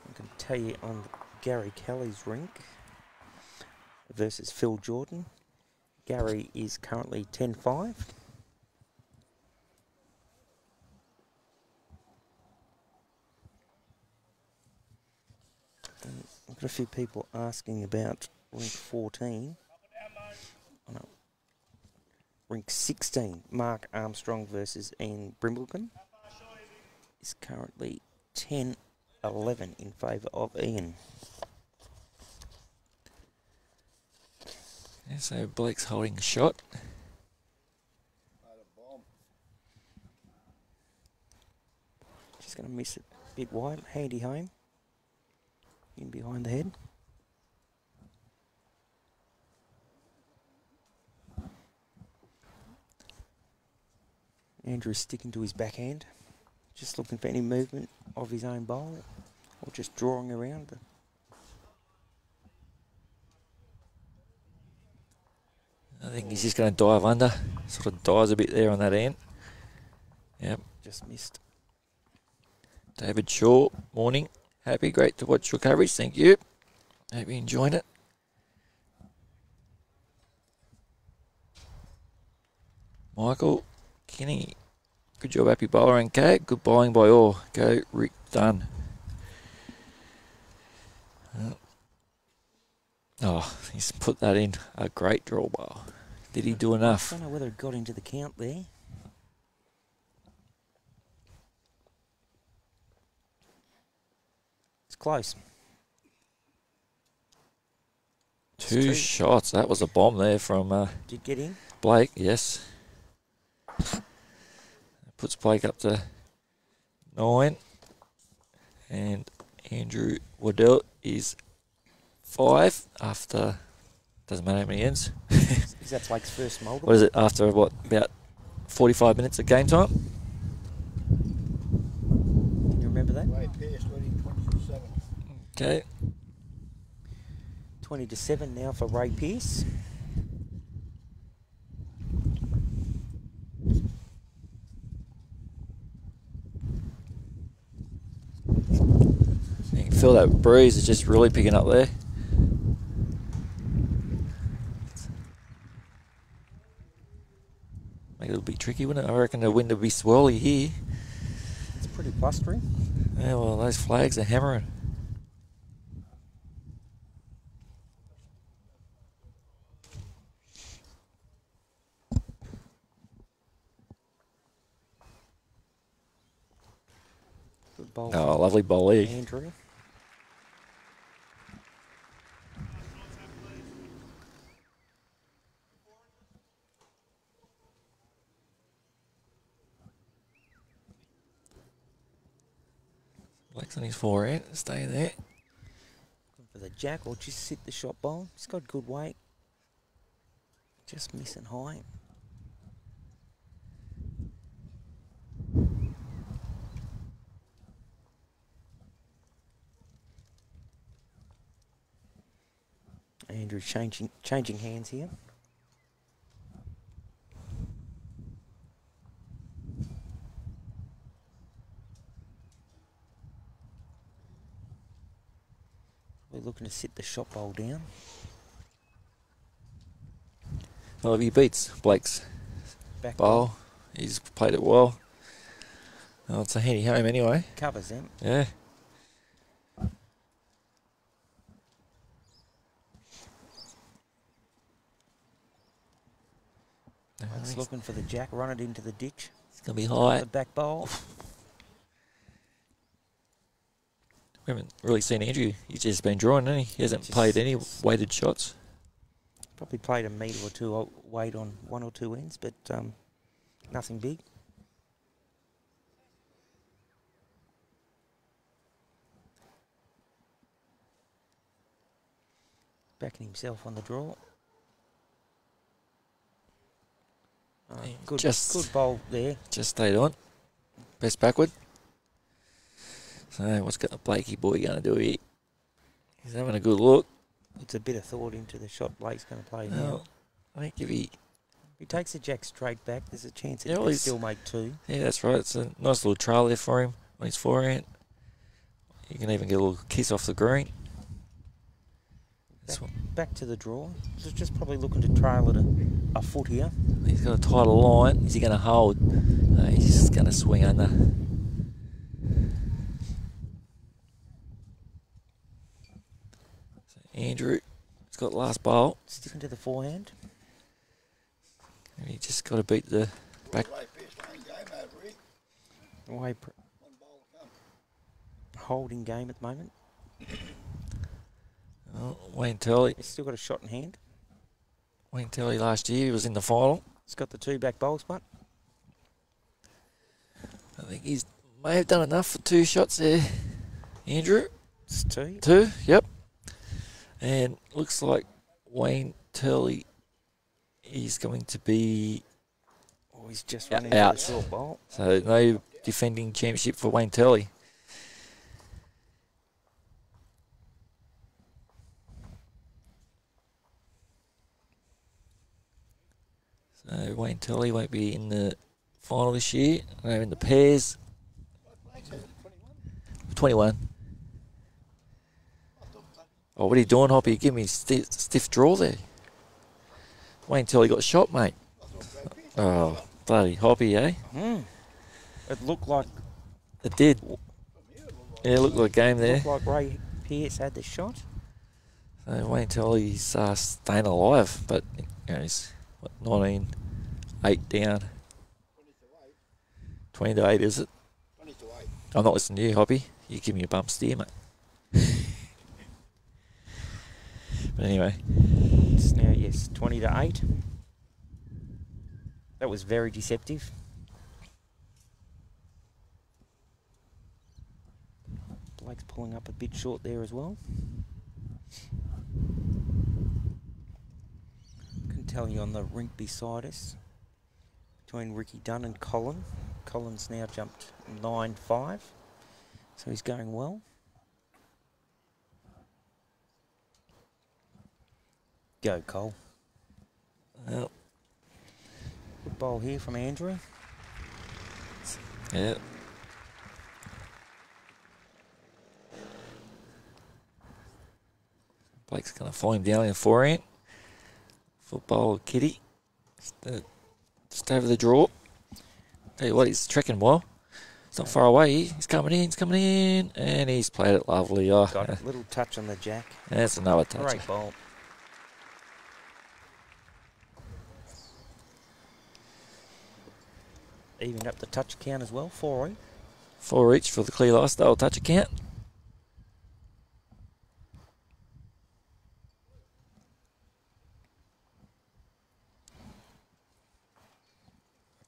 I can tell you on Gary Kelly's rink versus Phil Jordan. Gary is currently 10 5. And I've got a few people asking about rink 14. Oh, no. Rink 16, Mark Armstrong versus Ian Brimbleton is currently 10 11 in favour of Ian. Yeah, so Blake's holding a shot. Just going to miss it a bit wide. Handy home. In behind the head. Andrew's sticking to his backhand. Just looking for any movement of his own bowl. Or just drawing around. But I think he's just going to dive under. Sort of dives a bit there on that end. Yep. just missed. David Shaw, morning. Happy, great to watch your coverage. Thank you. Hope you enjoyed it. Michael, Kenny, good job, happy bowler and Kate. Good bowling by all. Go, Rick Dunn. Uh, Oh, he's put that in. A great draw bowl. Did he do enough? don't know whether it got into the count there. Close. Two two. shots. That was a bomb there from uh, Did get in. Blake, yes. Puts Blake up to nine. And Andrew Waddell is five after, doesn't matter how many ends. Is that Blake's first multiple? What is it, after what, about 45 minutes of game time? Okay. 20 to 7 now for Ray Pierce. You can feel that breeze is just really picking up there. Make it a little bit tricky, wouldn't it? I reckon the wind will be swirly here. It's pretty blustery. Yeah, well, those flags are hammering. Good bowl Oh, lovely bowl here. Andrew. Blake's on his forehand. Stay there. Looking for the jack or just sit the shot ball. He's got good weight. Just missing high. Andrew changing changing hands here. We're looking to sit the shot bowl down. Well, if he beats Blake's Back bowl, he's played it well. Well, it's a handy home anyway. covers them. Yeah. It's looking for the jack, run it into the ditch. It's going to be high. The back bowl. (laughs) We haven't really seen Andrew. He's just been drawing, hasn't he? He hasn't Just- played any weighted shots. Probably played a metre or two weight on one or two ends, but um, nothing big. Backing himself on the draw. Good, just- good bowl there. Just stayed on. Best backward. So what's got the Blakey boy going to do here? He's having a good look. It's a bit of thought into the shot Blake's going to play now. I think if he, he takes the jack straight back, there's a chance that Yeah, he well, can still make two. yeah, that's right. It's a nice little trail there for him on his forehand. You can even get a little kiss off the green. What, Back to the draw. Just, just probably looking to trail it a, a foot here. he's got a tighter line. Is he going to hold? No, he's just going to swing under. So Andrew, he's got last bowl. Sticking to the forehand. And he just got to beat the back. Ray Pierce playing game over here. Away pr- One bowl to come. holding game at the moment. Oh, Wayne Turley. He's still got a shot in hand. Wayne Turley last year he was in the final. He's got the two back bowls, but I think he's may have done enough for two shots there. Andrew, it's two. two, yep. And looks like Wayne Turley is going to be Oh, he's just running out. the short bowl. so no defending championship for Wayne Turley. So Wayne Turley won't be in the final this year. No, in the pairs. 21. 21. I thought that. Oh, what are you doing, Hoppy? You give me a stiff, stiff draw there. Wait until he got shot, mate. I thought Ray Pierce. Oh, bloody Hoppy, eh? Hmm. It looked like It did. It Yeah, it looked like a game there. looked like Ray Pierce had the shot. So wait until he's uh, staying alive. But, you know, he's, what, 19, 8 down. 20 to 8. 20 to 8, is it? 20 to 8. I'm not listening to you, Hoppy. You give me a bump steer, mate. (laughs) but anyway, It's now yes, twenty to eight. That was very deceptive. Blake's pulling up a bit short there as well. Can tell you on the rink beside us between Ricky Dunn and Colin. Colin's now jumped 9-5, so he's going well. Go, Cole. Yep. Good ball here from Andrew. Yep. Blake's going to find him down in a forehand. Football kitty. Just, uh, just over the draw. Tell you what, he's trekking well. It's not far away. He's coming in, he's coming in, and he's played it lovely. Oh, Got a little touch on the jack. that's another touch. Great bowl. Evened up the touch count as well, 4 each. Four each for the clear lifestyle touch account.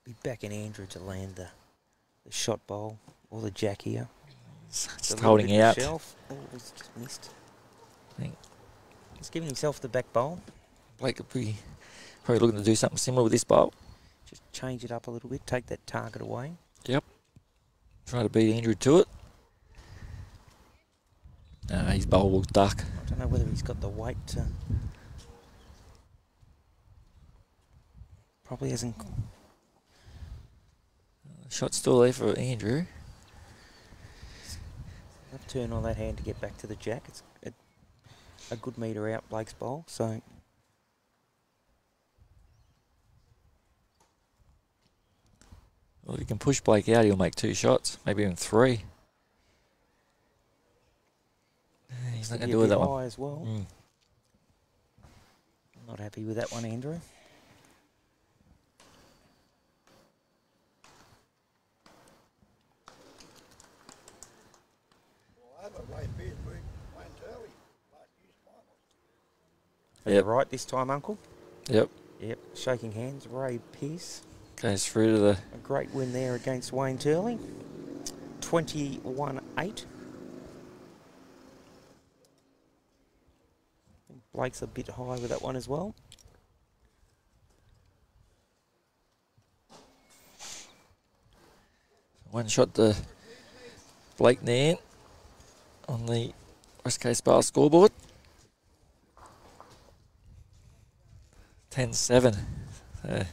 Be back in Andrew to land the, the shot bowl or the jack here. Just It's a little holding out. Shelf. Oh, he's just missed. Think. He's giving himself the back bowl. Blake could be probably looking to do something similar with this bowl. Just change it up a little bit, take that target away. Yep. Try to beat Andrew to it. Uh, his bowl will duck. I don't know whether he's got the weight to. Probably hasn't. Shot still there for Andrew. turn on that hand to get back to the jack. It's a, a good metre out Blake's bowl, so Well, if you can push Blake out, he'll make two shots, maybe even three. He's not going to do it bit that one. as well. Mm. Not happy with that one, Andrew. Well, I have a Ray Beard Wayne Turley last year's Are you right this time, Uncle? Yep. Yep. Shaking hands, Ray Pearce. Goes through to the. A great win there against Wayne Turley. 21 8. Blake's a bit high with that one as well. One shot to Blake Nairn on the West Coast Bar scoreboard. 10 7. So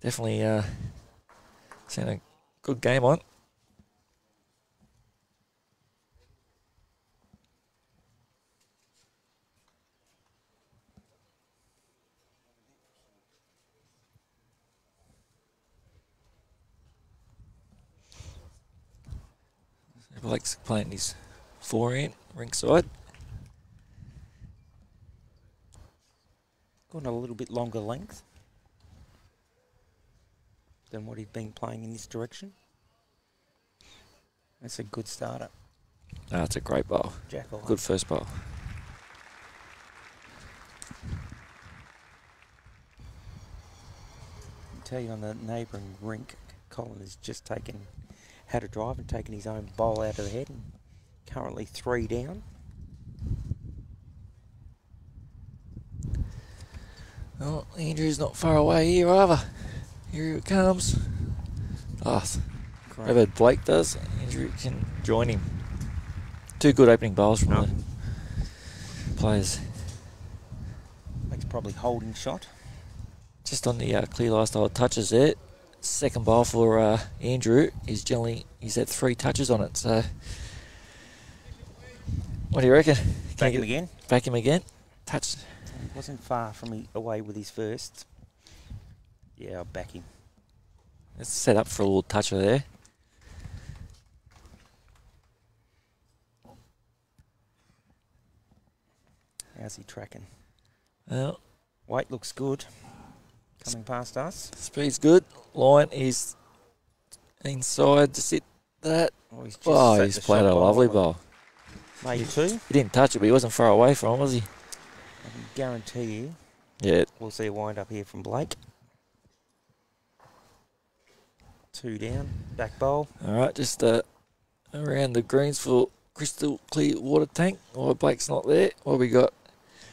definitely uh, seen a good game on. Blake's playing his forehand, ringside. Gone a little bit longer length than what he'd been playing in this direction. That's a good starter. That's a great bowl. Jack will Good first bowl. tell you on the neighbouring rink, Colin has just taken, had a drive and taken his own bowl out of the head and currently three down. Oh, Andrew's not far away here either. Here it comes. Oh, Great. whatever Blake does, Andrew can join him. Two good opening bowls from No. the players. Makes probably holding shot. Just on the uh, clear lifestyle touches there. Second bowl for uh, Andrew. He's generally he's had three touches on it. So, what do you reckon? Can Back him again. Back him again. Touch. Wasn't far from he, away with his first. Yeah, I'll back him. It's set up for a little toucher there. How's he tracking? Well, Weight looks good. Coming past us. speed's good. Line is inside to sit that. Oh, he's, just Oh, he's played a lovely on. ball. Maybe two. He didn't touch it, but he wasn't far away from, was he? I can guarantee you Yeah. we'll see a wind up here from Blake. Two down. Back bowl. All right, just uh, around the greens for crystal clear water tank. Oh, Blake's not there. What we got?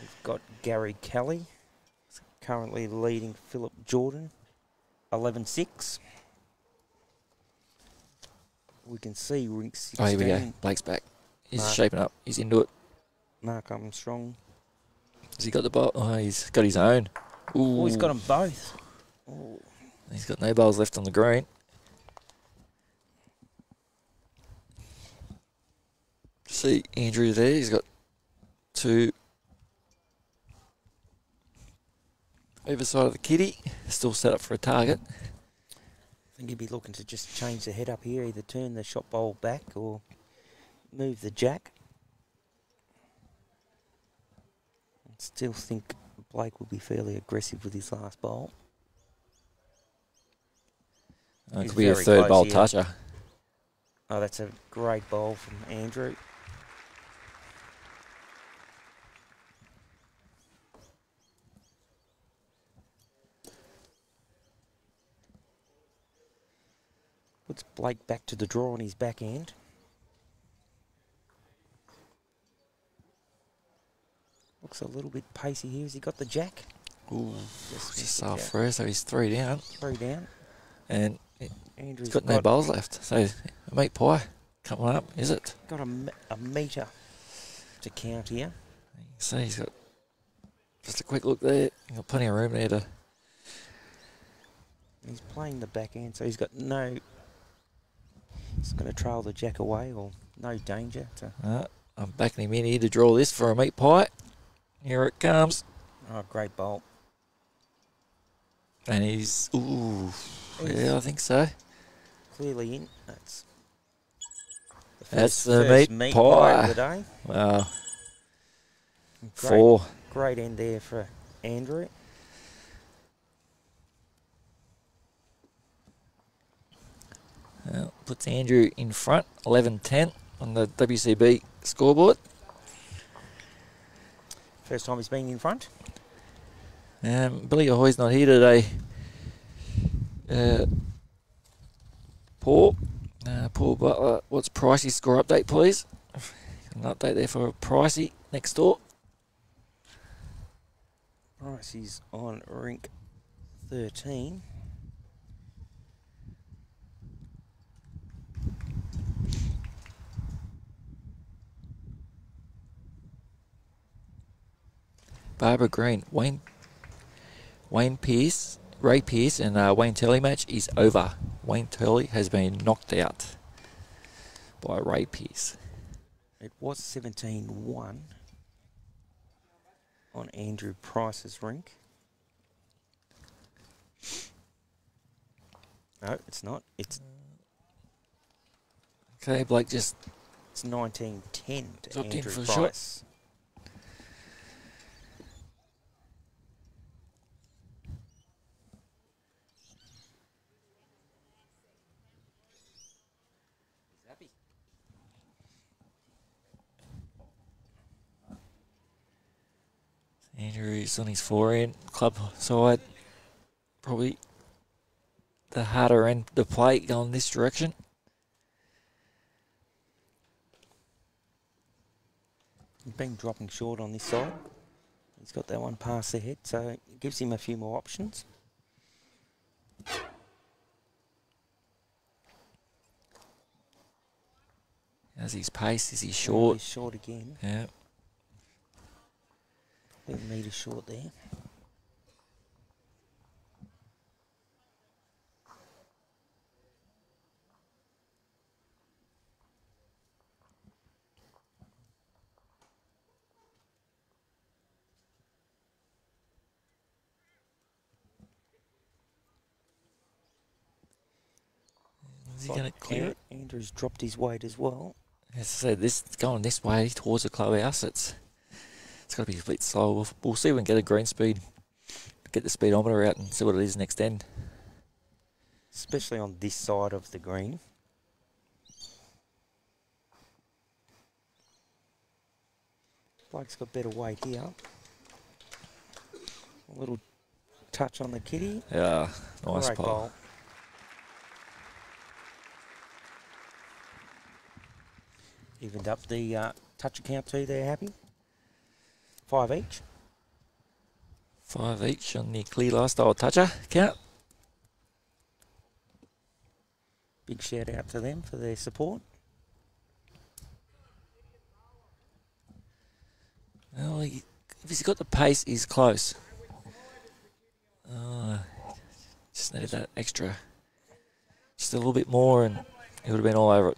We've got Gary Kelly. Currently leading Philip Jordan. 11 6. We can see rink 16. Oh, here we go. Blake's back. He's Mark. shaping up. He's into it. Mark Armstrong Has he got the ball? Oh, he's got his own. Ooh, Oh, he's got them both. Oh, He's got no balls left on the green. See Andrew there. He's got two over side of the kitty. Still set up for a target. I think he'd be looking to just change the head up here, either turn the shot bowl back or move the jack. Still think Blake will be fairly aggressive with his last bowl. Uh, could be a third bowl here. toucher. Oh, that's a great bowl from Andrew. Puts Blake back to the draw on his back Looks a little bit pacey here. Has he got the jack? Ooh, Just just missed the off jack. first, so he's three down, Three down. and Andrew's he's got no bowls left. So a meat pie coming up, is it? got a, a metre to count here. See he's got just a quick look there. He's got plenty of room there to. He's playing the back end, so he's got no. He's going to trail the jack away, or no danger to. Uh, I'm backing him in here to draw this for a meat pie. Here it comes, Oh, great bolt. and he's ooh, He's yeah, I think so. clearly in. That's. The That's first- the first meat pie pie. of the day. Wow, Great, four. great end there for Andrew. Uh, puts Andrew in front, 11-10 on the WCB scoreboard. First time he's been in front. Um, Billy Ahoy's not here today. Uh, Paul, uh, Paul Butler, what's Pricey score update, please? (laughs) An update there for Pricey next door. Pricey's on rink 13. Barbara Green, Wayne, Wayne Pierce, Ray Pierce, and uh, Wayne Turley match is over. Wayne Turley has been knocked out by Ray Pierce. It was 17 1 on Andrew Price's rink. No, it's not. It's Okay, Blake just it's 19 10 to Andrew a shot. Price. Andrew is on his forehand club side. Probably the harder end The plate going this direction. He's been dropping short on this side. He's got that one past the head, so it gives him a few more options. As his pace, is he short? He's short again. Yeah. Little metre short there. Is he going to clear it? Andrew's dropped his weight as well. As I said, this going this way towards the clubhouse. It's it's got to be a bit slow. We'll, we'll see if we can get a green speed, get the speedometer out and see what it is next end. especially on this side of the green. Blake's got better weight here. A little touch on the kitty. Yeah, nice Great pole. bowl. Evened up the uh, touch account too. They're happy. Five each. Five each on the clear lifestyle toucher count. Big shout out to them for their support. Well, he if he's got the pace, he's close. Uh, just needed that extra, just a little bit more, and he would have been all over it.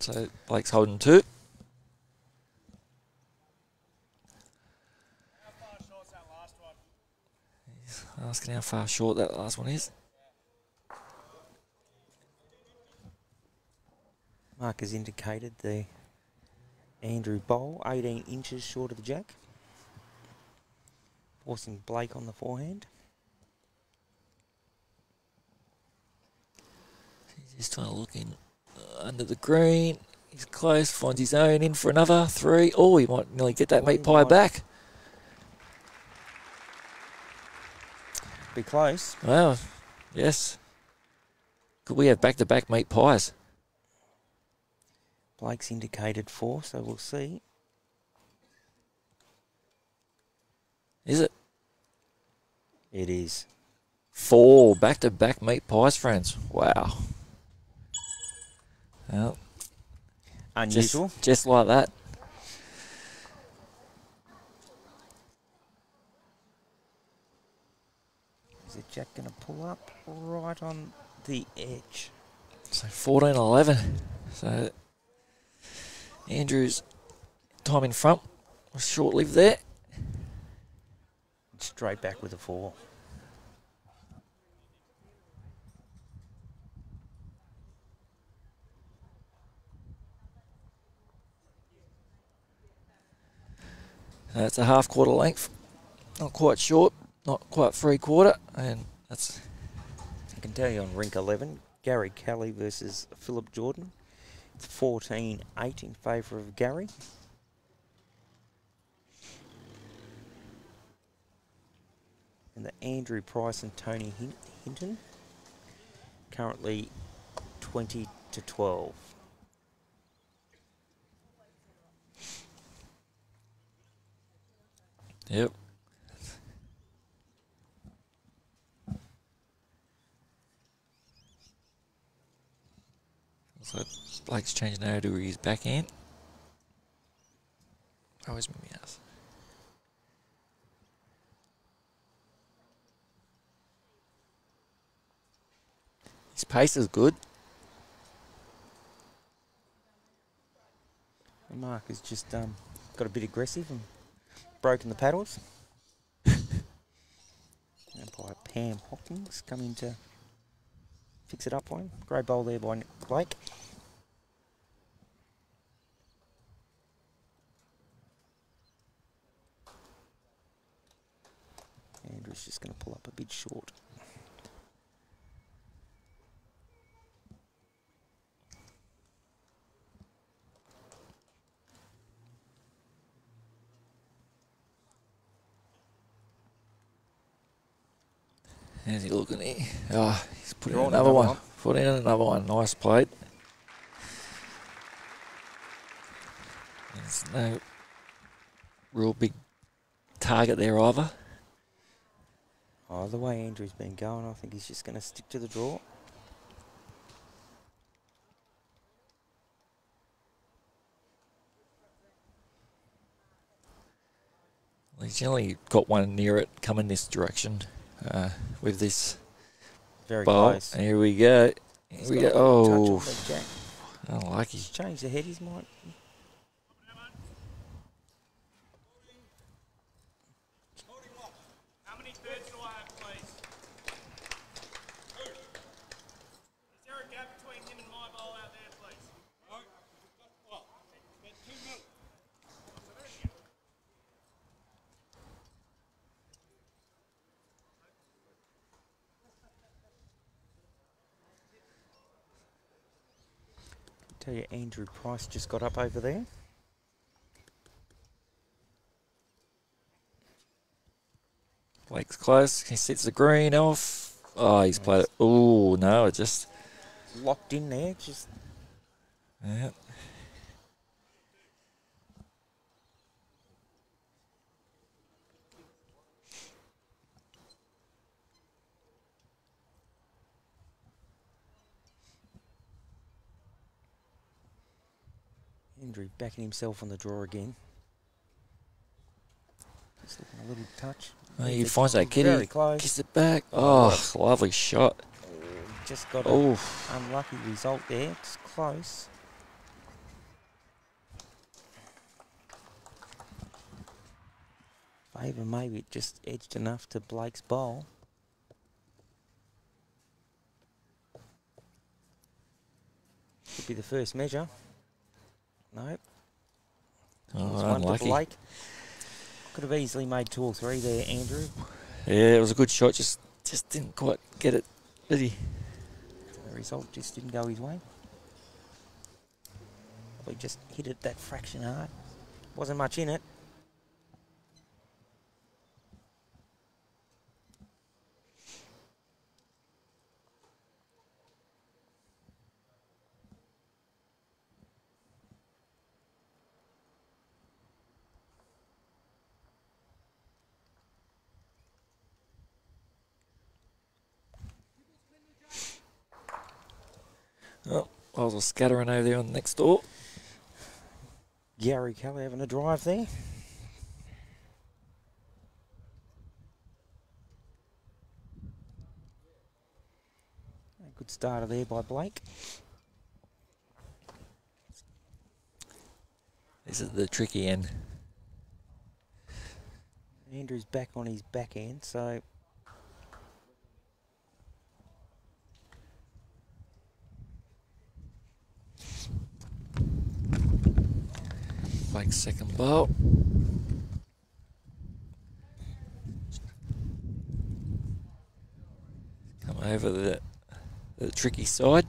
So Blake's holding two. He's asking how far short that last one is. Mark has indicated the Andrew Bowl, 18 inches short of the jack. Forcing Blake on the forehand. He's just trying to look in Uh, under the green. He's close, finds his own in for another three. Oh, he might nearly get that Oh, meat pie might. back. Be close. Wow, yes. Could we have back to back meat pies? Blake's indicated four, so we'll see. Is it? It is. Four back to back meat pies, friends. Wow. Well, just, Unusual. just like that. Is the jack going to pull up right on the edge? So 14 11. So Andrew's time in front was short lived there. Straight back with a four. Uh, it's a half quarter length. Not quite short, not quite three quarter. And that's I can tell you on rink 11, Gary Kelly versus Philip Jordan. It's 14 8 in favour of Gary. And the Andrew Price and Tony Hinton. Currently 20 to 12. Yep. So Blake's changing now to his backhand. Oh, where's my mouse? His pace is good. Mark has just um, got a bit aggressive and broken the paddles. (laughs) And by Pam Hawkins coming to fix it up for him. Great bowl there by Nick Blake. Andrew's just going to pull up a bit short. How's he looking here? Oh, he's putting in another another one. one. Put in another one. Nice plate. There's no real big target there either. Oh, the way Andrew's been going, I think he's just going to stick to the draw. He's generally got one near it coming this direction uh, with this Very ball. close. And here we go. Here we got go. a little touch Oh, on the jack. unlucky. He's changed the head, he's might. How many birds do I have, please? Two. Is there a gap between him and my bowl out there, please? No. We've got what? About two mil. So there you go. Tell you, Andrew Price just got up over there. Blake's close. He sets the green off. Oh, he's played it. Oh, no, it just. Locked in there, just Yeah. Andrew backing himself on the draw again. Just looking a little touch. Oh, he finds that kitty. Very close. Kiss it back. Oh, oh lovely shot. Just got an Oh, unlucky result there. It's close. Favour maybe just edged enough to Blake's bowl. Could be the first measure. No, oh one to unlucky. Blake. Could have easily made two or three there, Andrew. Yeah, it was a good shot. Just just didn't quite get it, did he? The result just didn't go his way. Probably just hit it that fraction hard. Wasn't much in it. I was scattering over there on the next door. Gary Kelly having a drive there. A good starter there by Blake. This is the tricky end. Andrew's back on his back end, so Blake's second bowl. Come over the, the tricky side.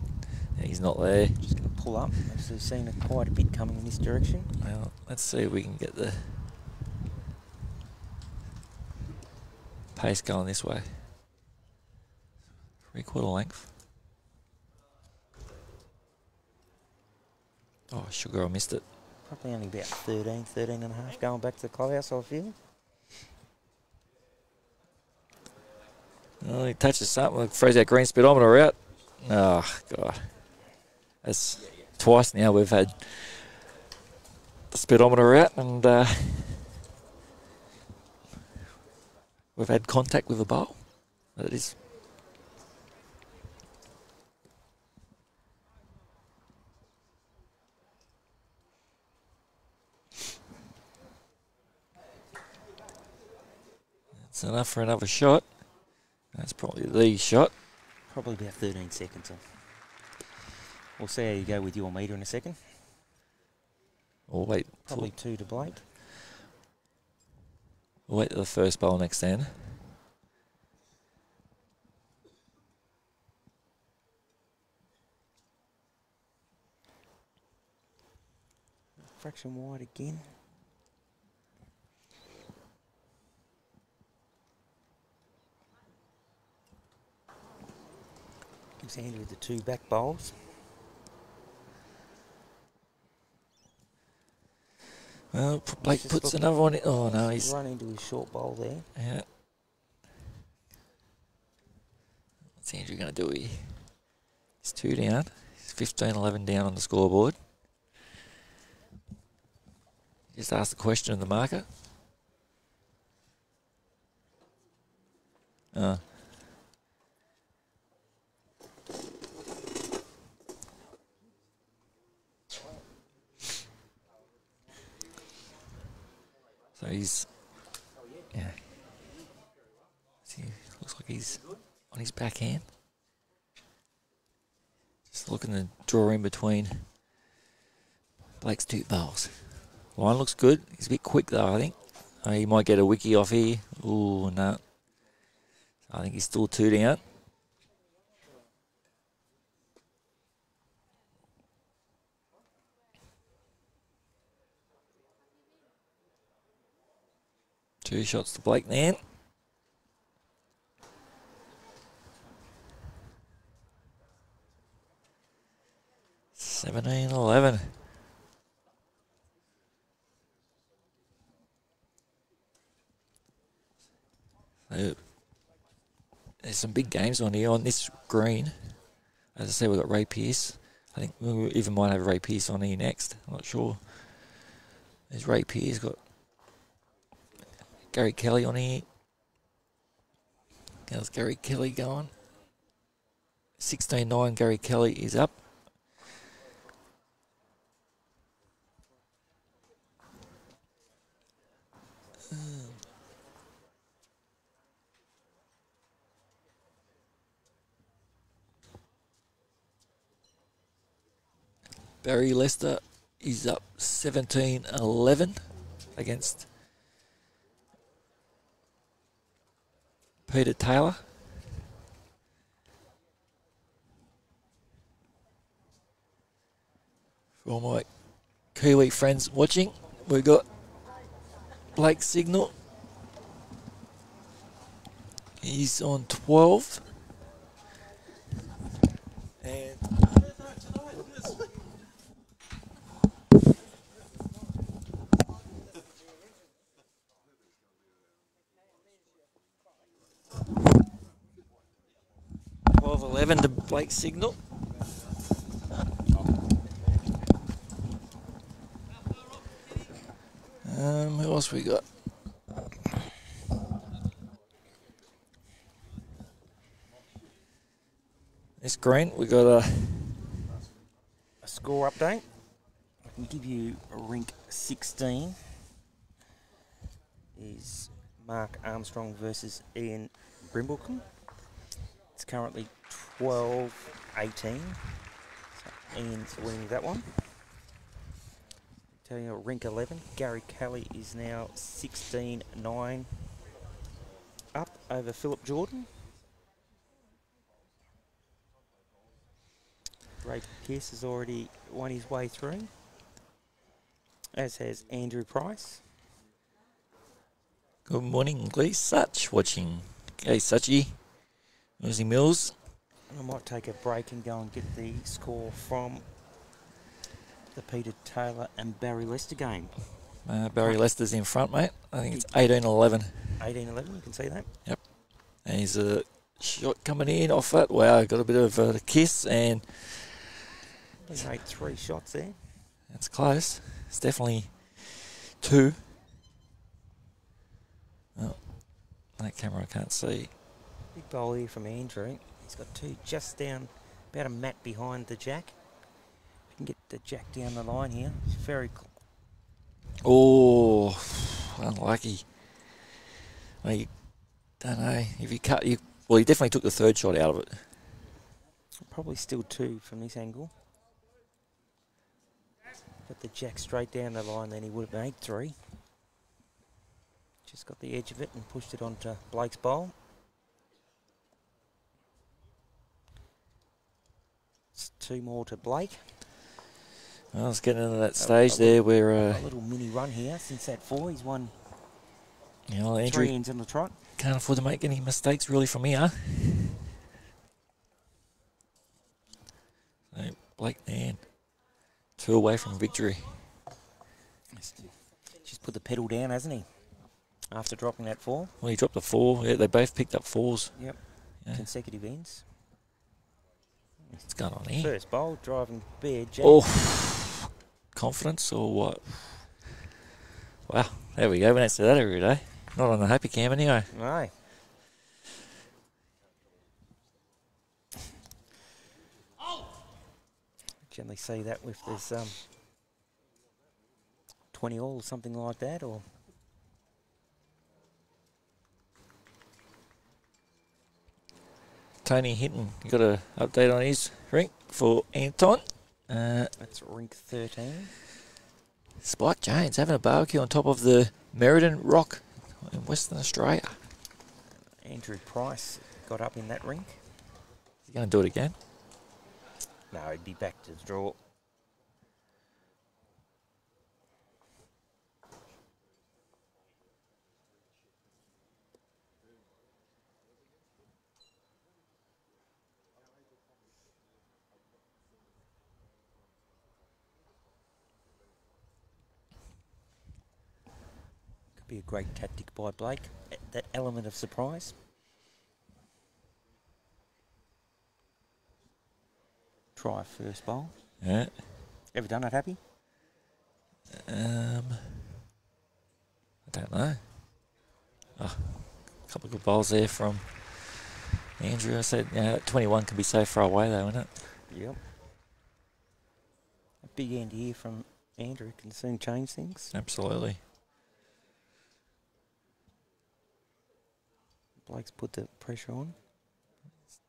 He's not there. just going to pull up. Obviously seen it quite a bit coming in this direction. Well, let's see if we can get the pace going this way. Three quarter length. Oh, sugar, I missed it. Probably only about 13, 13 and a half going back to the clubhouse, I feel. Oh, he touches something, throws that green speedometer out. Oh, God. That's twice now we've had the speedometer out and uh, we've had contact with the bowl. That is. That's enough for another shot. That's probably the shot. Probably about 13 seconds. off. We'll see how you go with your meter in a second. Or wait, Probably two to Blake. we'll wait the first bowl next end. Fraction wide again. Gives Andrew the two back bowls. Well, Blake puts another one in. Oh, no, he's. run into his short bowl there. Yeah. What's Andrew going to do here? He's two down. He's 15 11 down on the scoreboard. Just ask the question of the marker. Uh, so he's yeah. See, looks like he's on his backhand. Just looking to draw in between Blake's two bowls. Line looks good. He's a bit quick though, I think. Uh, he might get a wiki off here. Ooh, no. I think he's still two down. Two shots to Blake then. Seventeen eleven. So, there's some big games on here on this green. As I say, we've got Ray Pierce I think we even might have Ray Pierce on here next. I'm not sure. There's Ray Pierce, got Gary Kelly on here. How's Gary Kelly going? 16.9 Gary Kelly is up. Barry Lester is up 17 11 against Peter Taylor. For all my Kiwi friends watching, we've got Blake Signal. He's on 12. And Twelve eleven to Blake Signal. Um, who else we got? It's green, we got a A score update. I can give you rink 16 is Mark Armstrong versus Ian Brimbleton. It's currently 12 18. So Ian's winning that one. Telling you rink 11. Gary Kelly is now 16 9 up over Philip Jordan. Ray Pierce has already won his way through, as has Andrew Price. good morning, Lee Such watching. Okay, Suchy. Lucy Mills. I might take a break and go and get the score from the Peter Taylor and Barry Lester game. Uh, Barry Lester's in front, mate. I think it's 18 11. 18 11, you can see that. And he's a shot coming in off that. Wow, got a bit of a kiss, and He made three shots there. that's close. It's definitely two. Oh, that camera I can't see. Big bowl here from Andrew. He's got two just down, about a mat behind the jack. If you can get the jack down the line here, it's very cl- Oh, unlucky. I don't know if you cut. You well, he definitely took the third shot out of it. probably still two from this angle. Got the jack straight down the line, then he would have made three. Just got the edge of it and pushed it onto Blake's bowl. It's two more to Blake. Well, it's getting into that stage there where uh, A little mini run here since that four. He's won you know three Andrew ends on the trot. can't afford to make any mistakes really from here. So Blake Nairn, two away from victory. Just put the pedal down, hasn't he? After dropping that four. Well, he dropped a four. Yeah, they both picked up fours. Yep. Yeah. Consecutive ends. What's going on here? First bowl, driving jack. Oh, confidence or what? Wow, there we go. We don't see that every day. Not on the happy cam anyway. No. Generally see that if there's um, 20 all or something like that, or Tony Hinton, you got an update on his rink for Anton. Uh, that's rink 13. Spike Jones having a barbecue on top of the Merredin Rock in Western Australia. Andrew Price got up in that rink. Is he going to do it again? No, he'd be back to the draw. Be a great tactic by Blake. That element of surprise. try first bowl. Yeah. Ever done that, Happy? Um, I don't know. Oh, a couple of good bowls there from Andrew. I said, yeah, 21 can be so far away though, isn't it? Yep. A big end here from Andrew can soon change things. Absolutely. Blake's put the pressure on.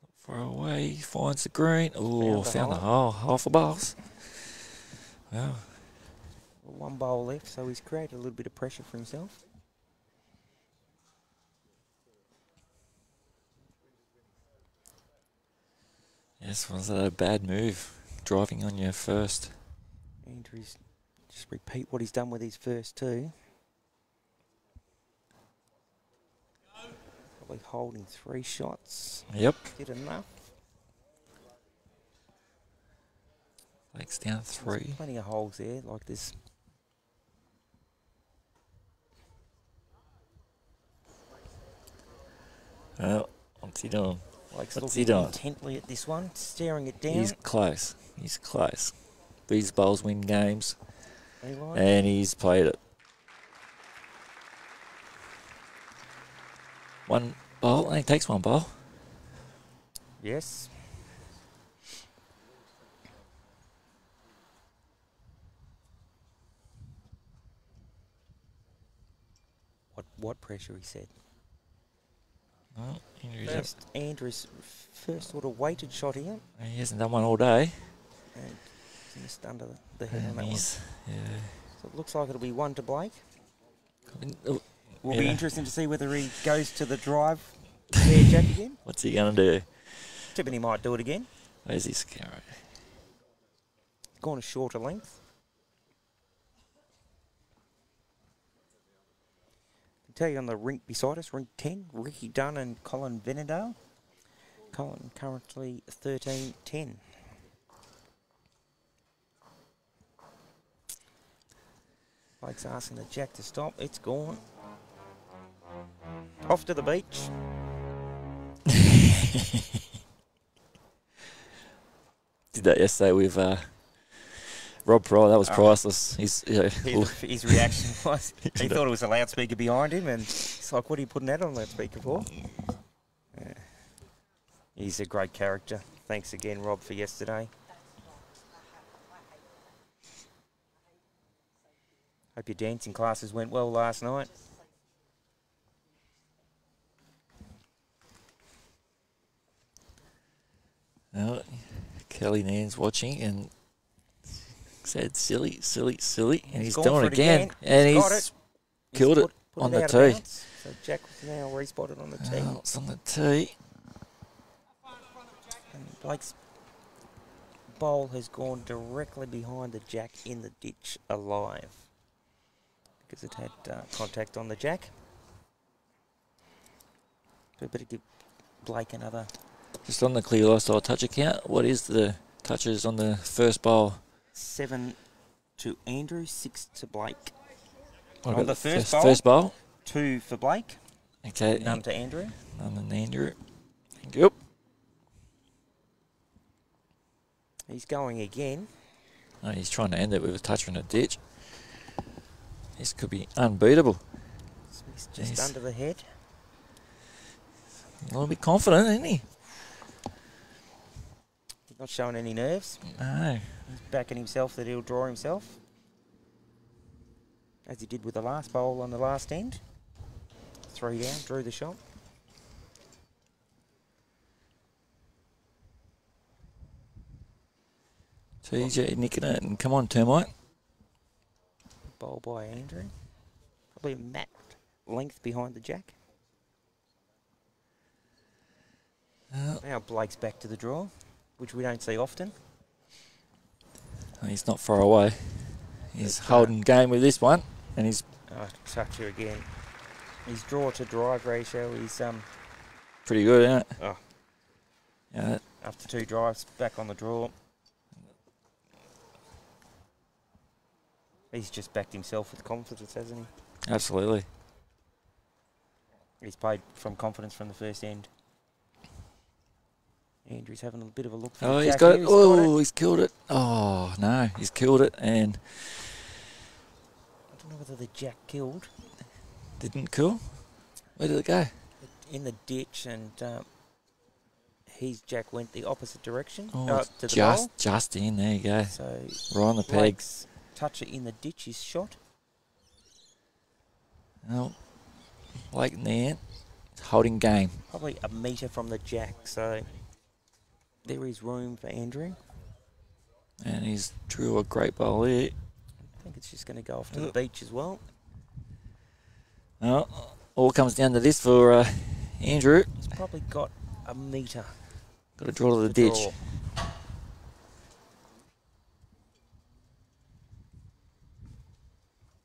Not far away, he finds the green. Oh, Found the found the hole. Half a bowls. Wow. One bowl left, so he's created a little bit of pressure for himself. Yes, was that a bad move? Driving on your first. Andrew's just repeat what he's done with his first two. Probably holding three shots. Yep. Did enough. Blake's down There's three. plenty of holes there, like this. Well, what's he doing? Blake's What's he doing? intently at this one, staring it down. He's close. He's close. These bowls win games, Eli. and he's played it. One bowl. Only takes one ball. Yes. What what pressure he said. Well, Andrew's up- First Andrew's first sort of weighted shot here he hasn't done one all day. and missed under the, the head on that one. yeah. So it looks like it'll be one to Blake. Will be interesting to see whether he goes to the drive there, Jack again. (laughs) What's he gonna do? Tipping he might do it again. Where's his camera? Gone a shorter length. Tell you on the rink beside us, rink 10, Ricky Dunn and Colin Venendale. Colin currently 13 10. Blake's asking the jack to stop. It's gone. Off to the beach. (laughs) Did that yesterday with uh, Rob Pryor. That was Oh. priceless. He's yeah, His, (laughs) his reaction (laughs) was he thought it was a loudspeaker behind him, and it's like, what are you putting that on loudspeaker for? Yeah. He's a great character. Thanks again, Rob, for yesterday. Hope your dancing classes went well last night. Well, Kelly Nairn's watching and said silly, silly, silly, and he's, gone doing it again, again. and He's he's, it. He's killed it put- put on the tee. So Jack was now respotted on the tee. Oh, it's on the tee. And Blake's bowl has gone directly behind the jack in the ditch alive because it had uh, contact on the jack. We better give Blake another Just on the clear lifestyle touch account. What is the touches on the first bowl? seven to Andrew, six to Blake, What On about the first first, bowl? first bowl? two for Blake, Okay, none to Andrew. none on Andrew. Thank you. He's going again. Oh, he's trying to end it with a touch from a ditch. This could be unbeatable. He's just Jeez. under the head. A little bit confident, isn't he? Not showing any nerves. No. He's backing himself that he'll draw himself. As he did with the last bowl on the last end. Three down, drew the shot. TJ nicking it, and come on, Termite. Bowl by Andrew. Probably a mat length behind the jack. Oh, Now Blake's back to the draw, which we don't see often. he's not far away. He's uh, holding game with this one, and he's Oh, touch here again. His draw to drive ratio is um pretty good, isn't it? Oh. Yeah, after two drives back on the draw. He's just backed himself with confidence, hasn't he? absolutely. He's played from confidence from the first end. Andrew's having a bit of a look. Oh, he's got it. He's got Oh, he's killed it. Oh, no, he's killed it and I don't know whether the jack killed didn't kill. Where did it go? in the ditch, and um, his jack went the opposite direction Oh, uh, to the just, bowl. just in. There you go. So Right on the pegs. Touch it in the ditch is shot. Oh, Blake in the end, holding game. Probably a metre from the jack, so there is room for Andrew. And he's drew a great ball there. I think it's just going to go off to the beach as well. Oh, all comes down to this for uh, Andrew. He's probably got a metre. Got to draw to the ditch. draw.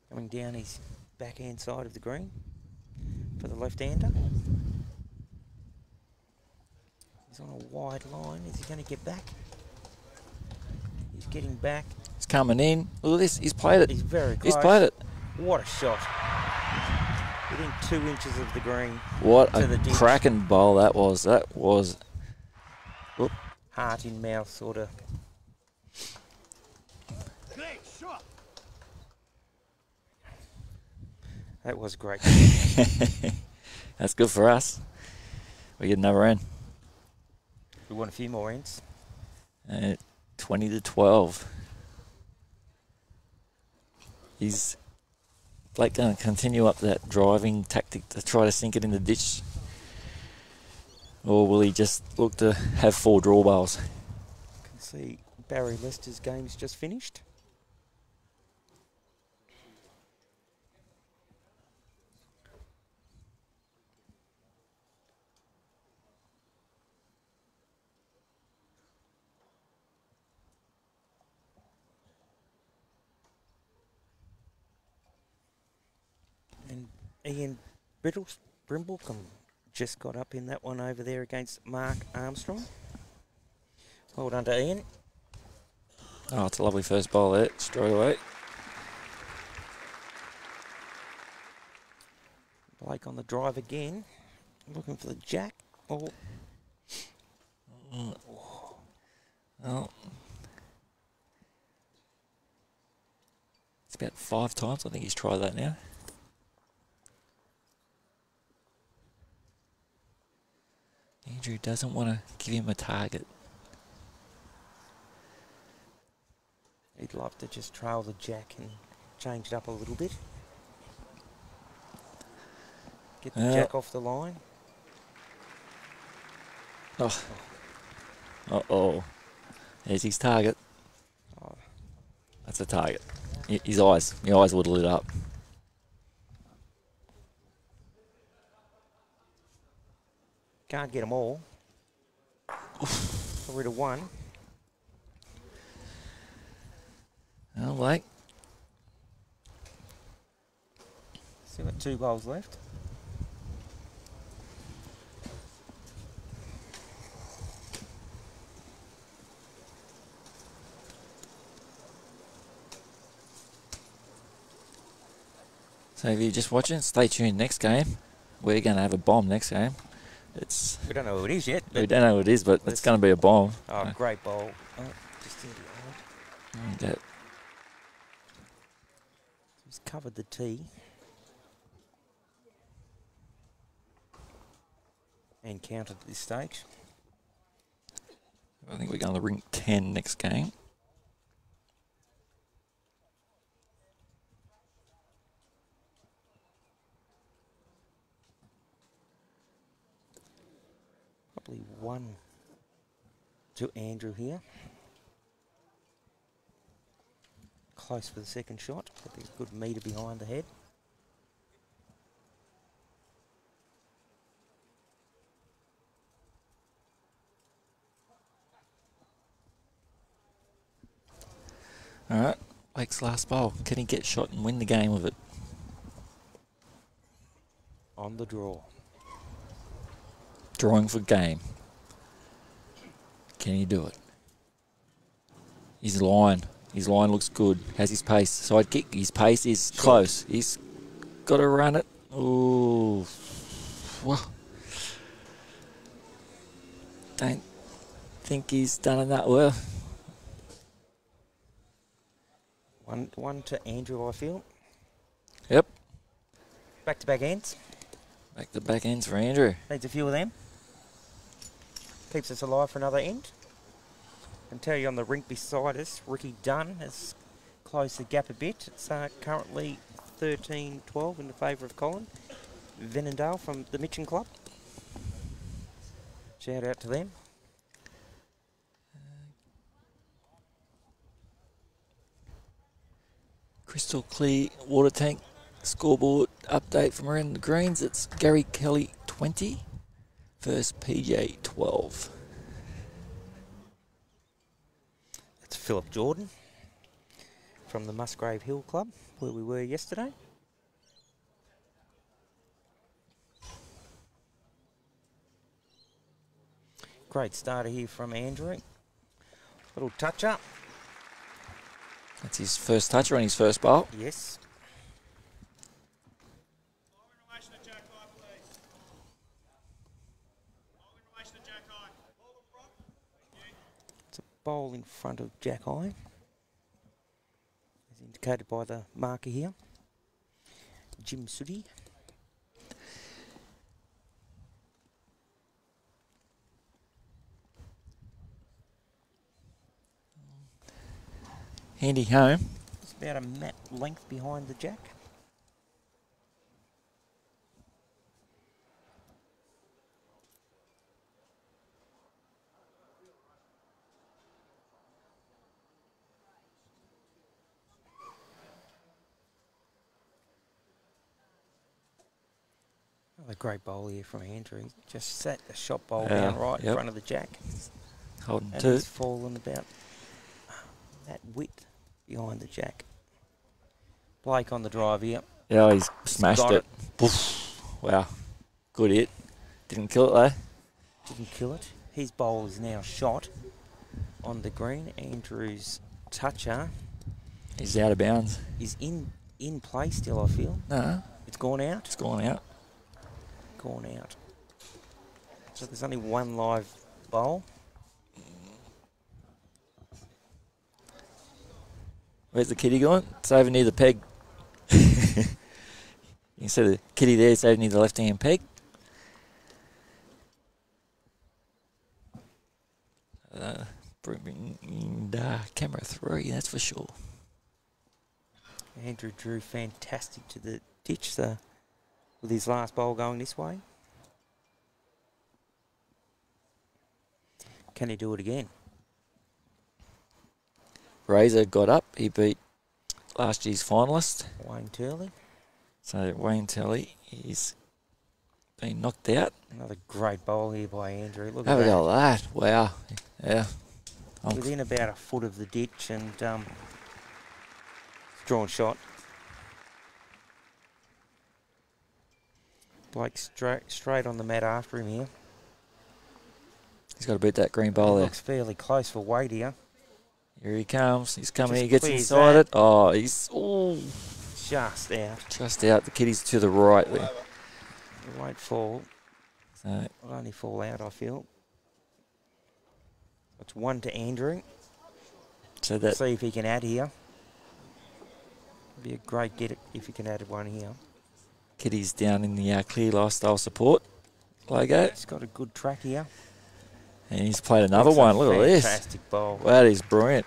Coming down his backhand side of the green for the left-hander. He's on a wide line. Is he going to get back? He's getting back. He's coming in. Look at this. He's played it. He's very close. He's played it. What a shot. Within two inches of the green. What a cracking bowl that was. That was. Heart in mouth sort of. Next shot. That was great. (laughs) That's good for us. We get another end. We want a few more ends. Uh, 20 to 12. Is Blake going to continue up that driving tactic to try to sink it in the ditch? Or will he just look to have four draw bowls? can see Barry Lester's game's just finished. And Ian Brittles, Brimblecombe just got up in that one over there against Mark Armstrong. Well done to Ian. Oh, it's a lovely first ball there, straight away. Blake on the drive again. Looking for the jack. Oh, Well, it's about five times. I think he's tried that now. Andrew doesn't want to give him a target. he'd love to just trail the jack and change it up a little bit. Get the Yeah. jack off the line. Oh. Uh oh. There's his target. Oh, That's a target. His eyes. The eyes would have lit up. Can't get them all. Got rid of one. Oh, Blake. Still got two bowls left. So if you're just watching, stay tuned next game. We're going to have a bomb next game. It's We don't know who it is yet. we don't know who it is, but it's going to be a bomb. oh, great bowl. Oh, just in behind. Okay. He's covered the tee. And counted at this stage. I think we're going to ring 10 next game. Probably one to Andrew here. Close for the second shot. Probably a good metre behind the head. All right. Blake's last bowl. Can he get shot and win the game with it? On the draw. Drawing for game. Can he do it? His line. His line looks good. Has his pace. Side kick. His pace is close. He's got to run it. Ooh. Well. Don't think he's done it that well. One, one to Andrew, I feel. Yep. Back to back ends. Back to back ends for Andrew. Needs a few of them. Keeps us alive for another end. And tell you on the rink beside us, Ricky Dunn has closed the gap a bit. It's uh, currently 13 12 in the favour of Colin. Venendale from the Mitchin Club. Shout out to them. Crystal clear water tank scoreboard update from around the greens. It's Gary Kelly 20 versus PJ 12. It's Philip Jordan from the Musgrave Hill Club, where we were yesterday. Great starter here from Andrew. Little touch up. That's his first toucher on his first ball. Yes. Ball in relation to Jack High, please. Ball in relation to Jack High. Ball in front. Thank you. It's a bowl in front of Jack Eye. As indicated by the marker here. Jim Sooty. Handy home. It's about a mat length behind the Jack. Another great bowl here from Andrew. Just sat the shot bowl Yeah, down right in front of the Jack. Holding And two. he's fallen about that width behind the jack. Blake on the drive here. Yeah, he's smashed it. it. Wow. Good hit. Didn't kill it though. Didn't kill it. His bowl is now shot on the green. Andrew's toucher He's out of bounds. is in in play still, I feel. No, It's gone out. it's gone out. Gone out. So there's only one live bowl. Where's the kitty going? It's over near the peg. (laughs) you can see the kitty there. It's over near the left hand peg. Uh, bring uh, camera three, that's for sure. Andrew drew fantastic to the ditch the, with his last bowl going this way. Can he do it again? Razor got up. He beat last year's finalist. Wayne Turley. So Wayne Turley is been knocked out. Another great bowl here by Andrew. Look Have at a that. go at that. Wow. Yeah. Within about a foot of the ditch and um, drawn shot. Blake straight straight on the mat after him here. He's got to beat that green ball there. Looks fairly close for weight here. Here he comes. He's coming. Just He gets inside that. it. Oh, he's ooh, Just out. just out. The kitty's to the right there. It won't fall. So It'll only fall out, I feel. It's one to Andrew. So that See if he can add here. Be a great get it if he can add one here. Kitty's down in the uh, clear lifestyle support logo, He's got a good track here. and he's played another It's a one. Look at this. Fantastic bowl. Wow, that is brilliant.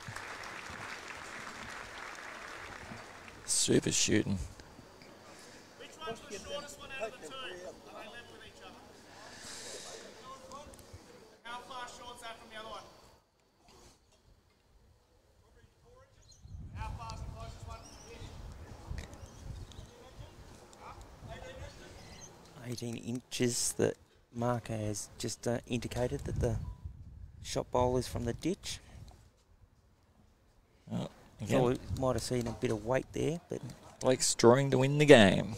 Super shooting. Which one's the shortest one out of the two? Are they level with each other? How far short's that from the other one? How far's the closest one? 18 inches. that Mark has just uh, indicated that the shot bowl is from the ditch. Oh, So again, we might have seen a bit of weight there, but Blake's drawing to win the game.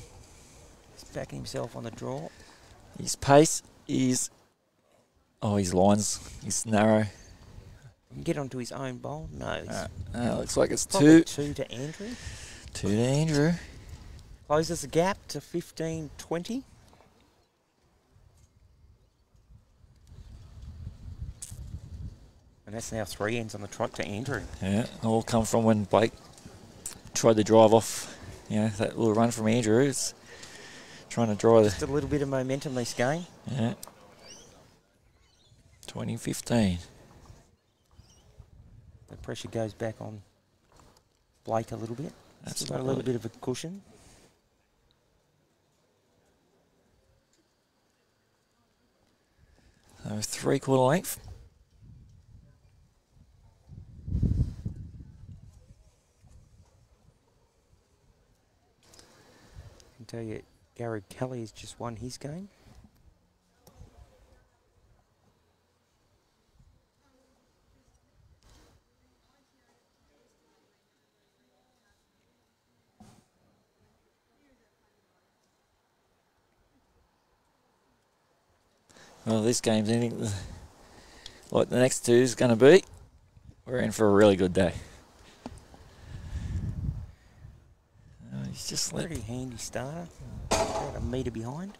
he's backing himself on the draw. His pace is. Oh, his lines. He's narrow. Get onto his own bowl? No. Uh, uh, looks like it's two. two to Andrew. Two to Andrew. Closes the gap to 15 20. And that's now three ends on the trot to Andrew. Yeah, all come from when Blake tried to drive off. You know that little run from Andrew. It's trying to drive. Just a little bit of momentum this game. Yeah. 2015. The pressure goes back on Blake a little bit. That's got a little bit of a cushion. So three quarter length. Tell you, Gary Kelly has just won his game. Well, this game's anything (laughs) like the next two is going to be. We're in for a really good day. He's just let Pretty handy starter. About a metre behind.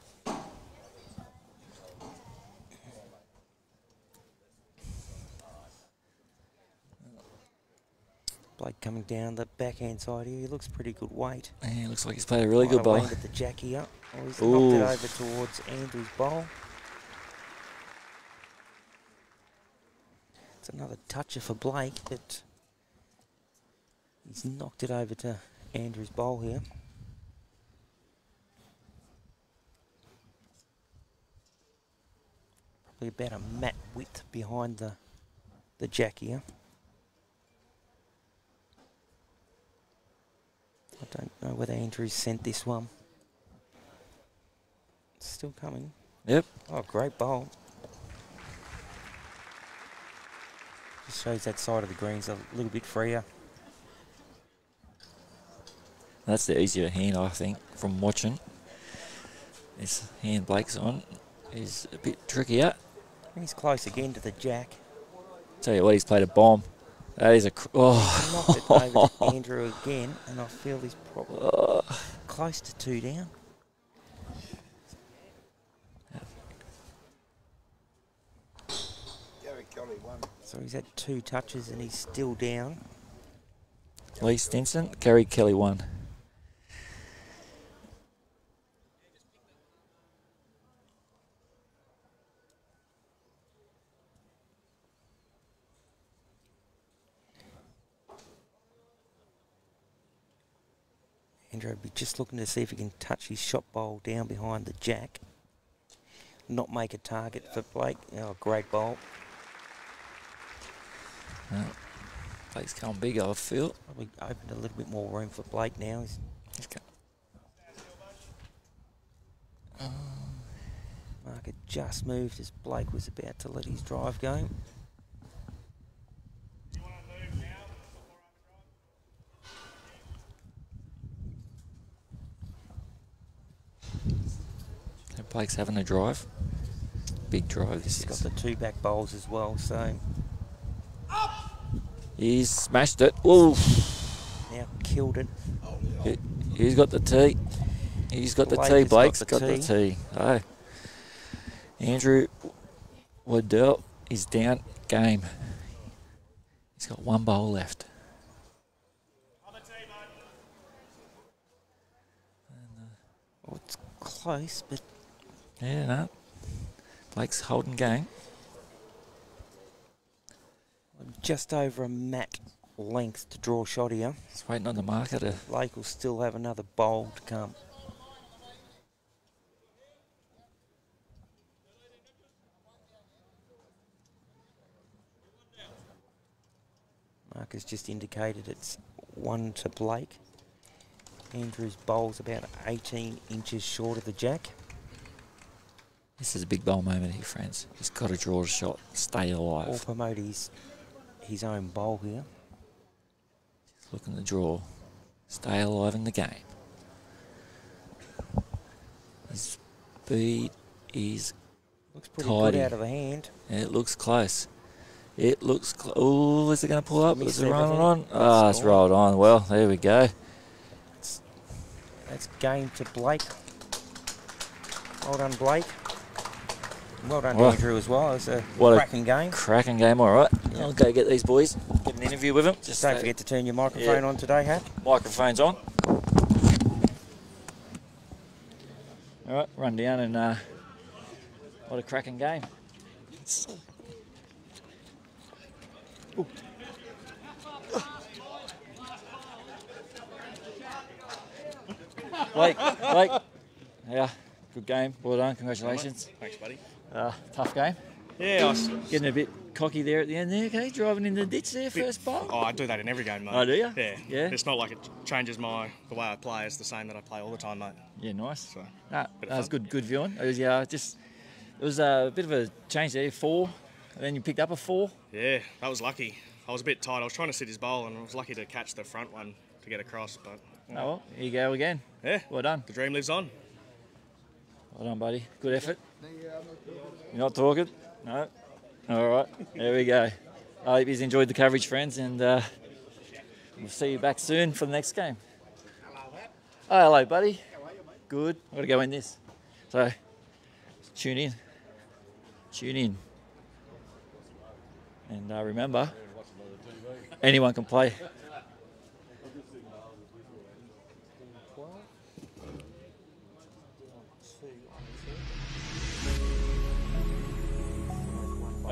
Blake coming down the backhand side here. He looks pretty good weight. He looks like he's played a really good ball. the Jackie up. Oh, he's knocked it over towards Andrew's bowl. It's another toucher for Blake, but he's knocked it over to Andrew's bowl here. Probably about a mat width behind the the jack here. I don't know whether Andrew sent this one. It's still coming. Yep. Oh, great bowl. Just shows that side of the greens a little bit freer. That's the easier hand, I think, from watching. This hand Blake's on is a bit trickier. He's close again to the jack. Tell you what, he's played a bomb. That is a. Cr- oh. Knocked it over oh. to (laughs) Andrew again, and I feel he's probably close to two down. Gary Kelly won. So he's had two touches and he's still down. Lee Stinson, Gary Kelly one. Andrew will be just looking to see if he can touch his shot bowl down behind the jack. Not make a target for Blake. Oh, great bowl. Blake's going big, I feel. Probably opened a little bit more room for Blake now. He's He's Mark had just moved as Blake was about to let his drive go. You want to move now before I drive? So Blake's having a drive. Big drive this He's got is. the two back bowls as well, so He's smashed it. Ooh. now killed it. He- He's got the tee. He's got the tee. Blake tee. has got the got the tee. tee. Oh. Andrew Waddell is down game. He's got one bowl left. On the tee, mate. Oh, it's close, but Yeah, no. Blake's holding game. just over a mat length to draw shot here. He's waiting on the marker to. Blake will still have another bowl to come. Mark has just indicated it's one to Blake. Andrew's bowl's about 18 inches short of the jack. This is a big bowl moment here, friends. He's got to draw a shot, stay alive. All alive. promote his, his own bowl here. He's looking to draw, stay alive in the game. His speed is. Looks pretty Tidy. good out of the hand. It looks close. It looks. Cl- oh, is it going to pull up? Missed Is it rolling on? Ah, it's rolled on. Well, there we go. That's game to Blake. Well done, Blake. Well done, Well, Andrew, as well. It was a what a cracking game. Cracking game, all right. I'll go get these boys, get an interview with them. Just Don't uh, forget to turn your microphone Yeah. on today, Hat. microphones on. All right, run down and uh, what a cracking game. Ooh. Blake, Blake, yeah, good game. Well done, congratulations. Thanks, buddy. Uh, tough game. Yeah, I was, Getting a bit cocky there at the end there, okay? Driving in the ditch there, first ball. oh, I do that in every game, mate. Oh, do ya? Yeah. Yeah. It's not like it changes my the way I play. It's the same that I play all the time, mate. Yeah, nice. So, Nah, that was good, good viewing. It was yeah, just it was a bit of a change there, four, and then you picked up a four. Yeah, that was lucky. I was a bit tight. I was trying to sit his bowl, and I was lucky to catch the front one to get across. But Oh well, here you go again. yeah, Well done, the dream lives on. Well done, buddy. Good effort. You're not talking? No. All right, there we go. I hope you've enjoyed the coverage, friends, and uh, we'll see you back soon for the next game. Oh, hello, buddy. Good. I've got to go in this. So, tune in. Tune in. And uh, remember, anyone can play.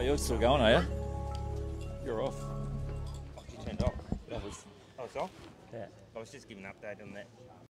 Oh, you're still going, are you? You're off. You turned off. That was, Oh, it's off? yeah. I was just giving an update on that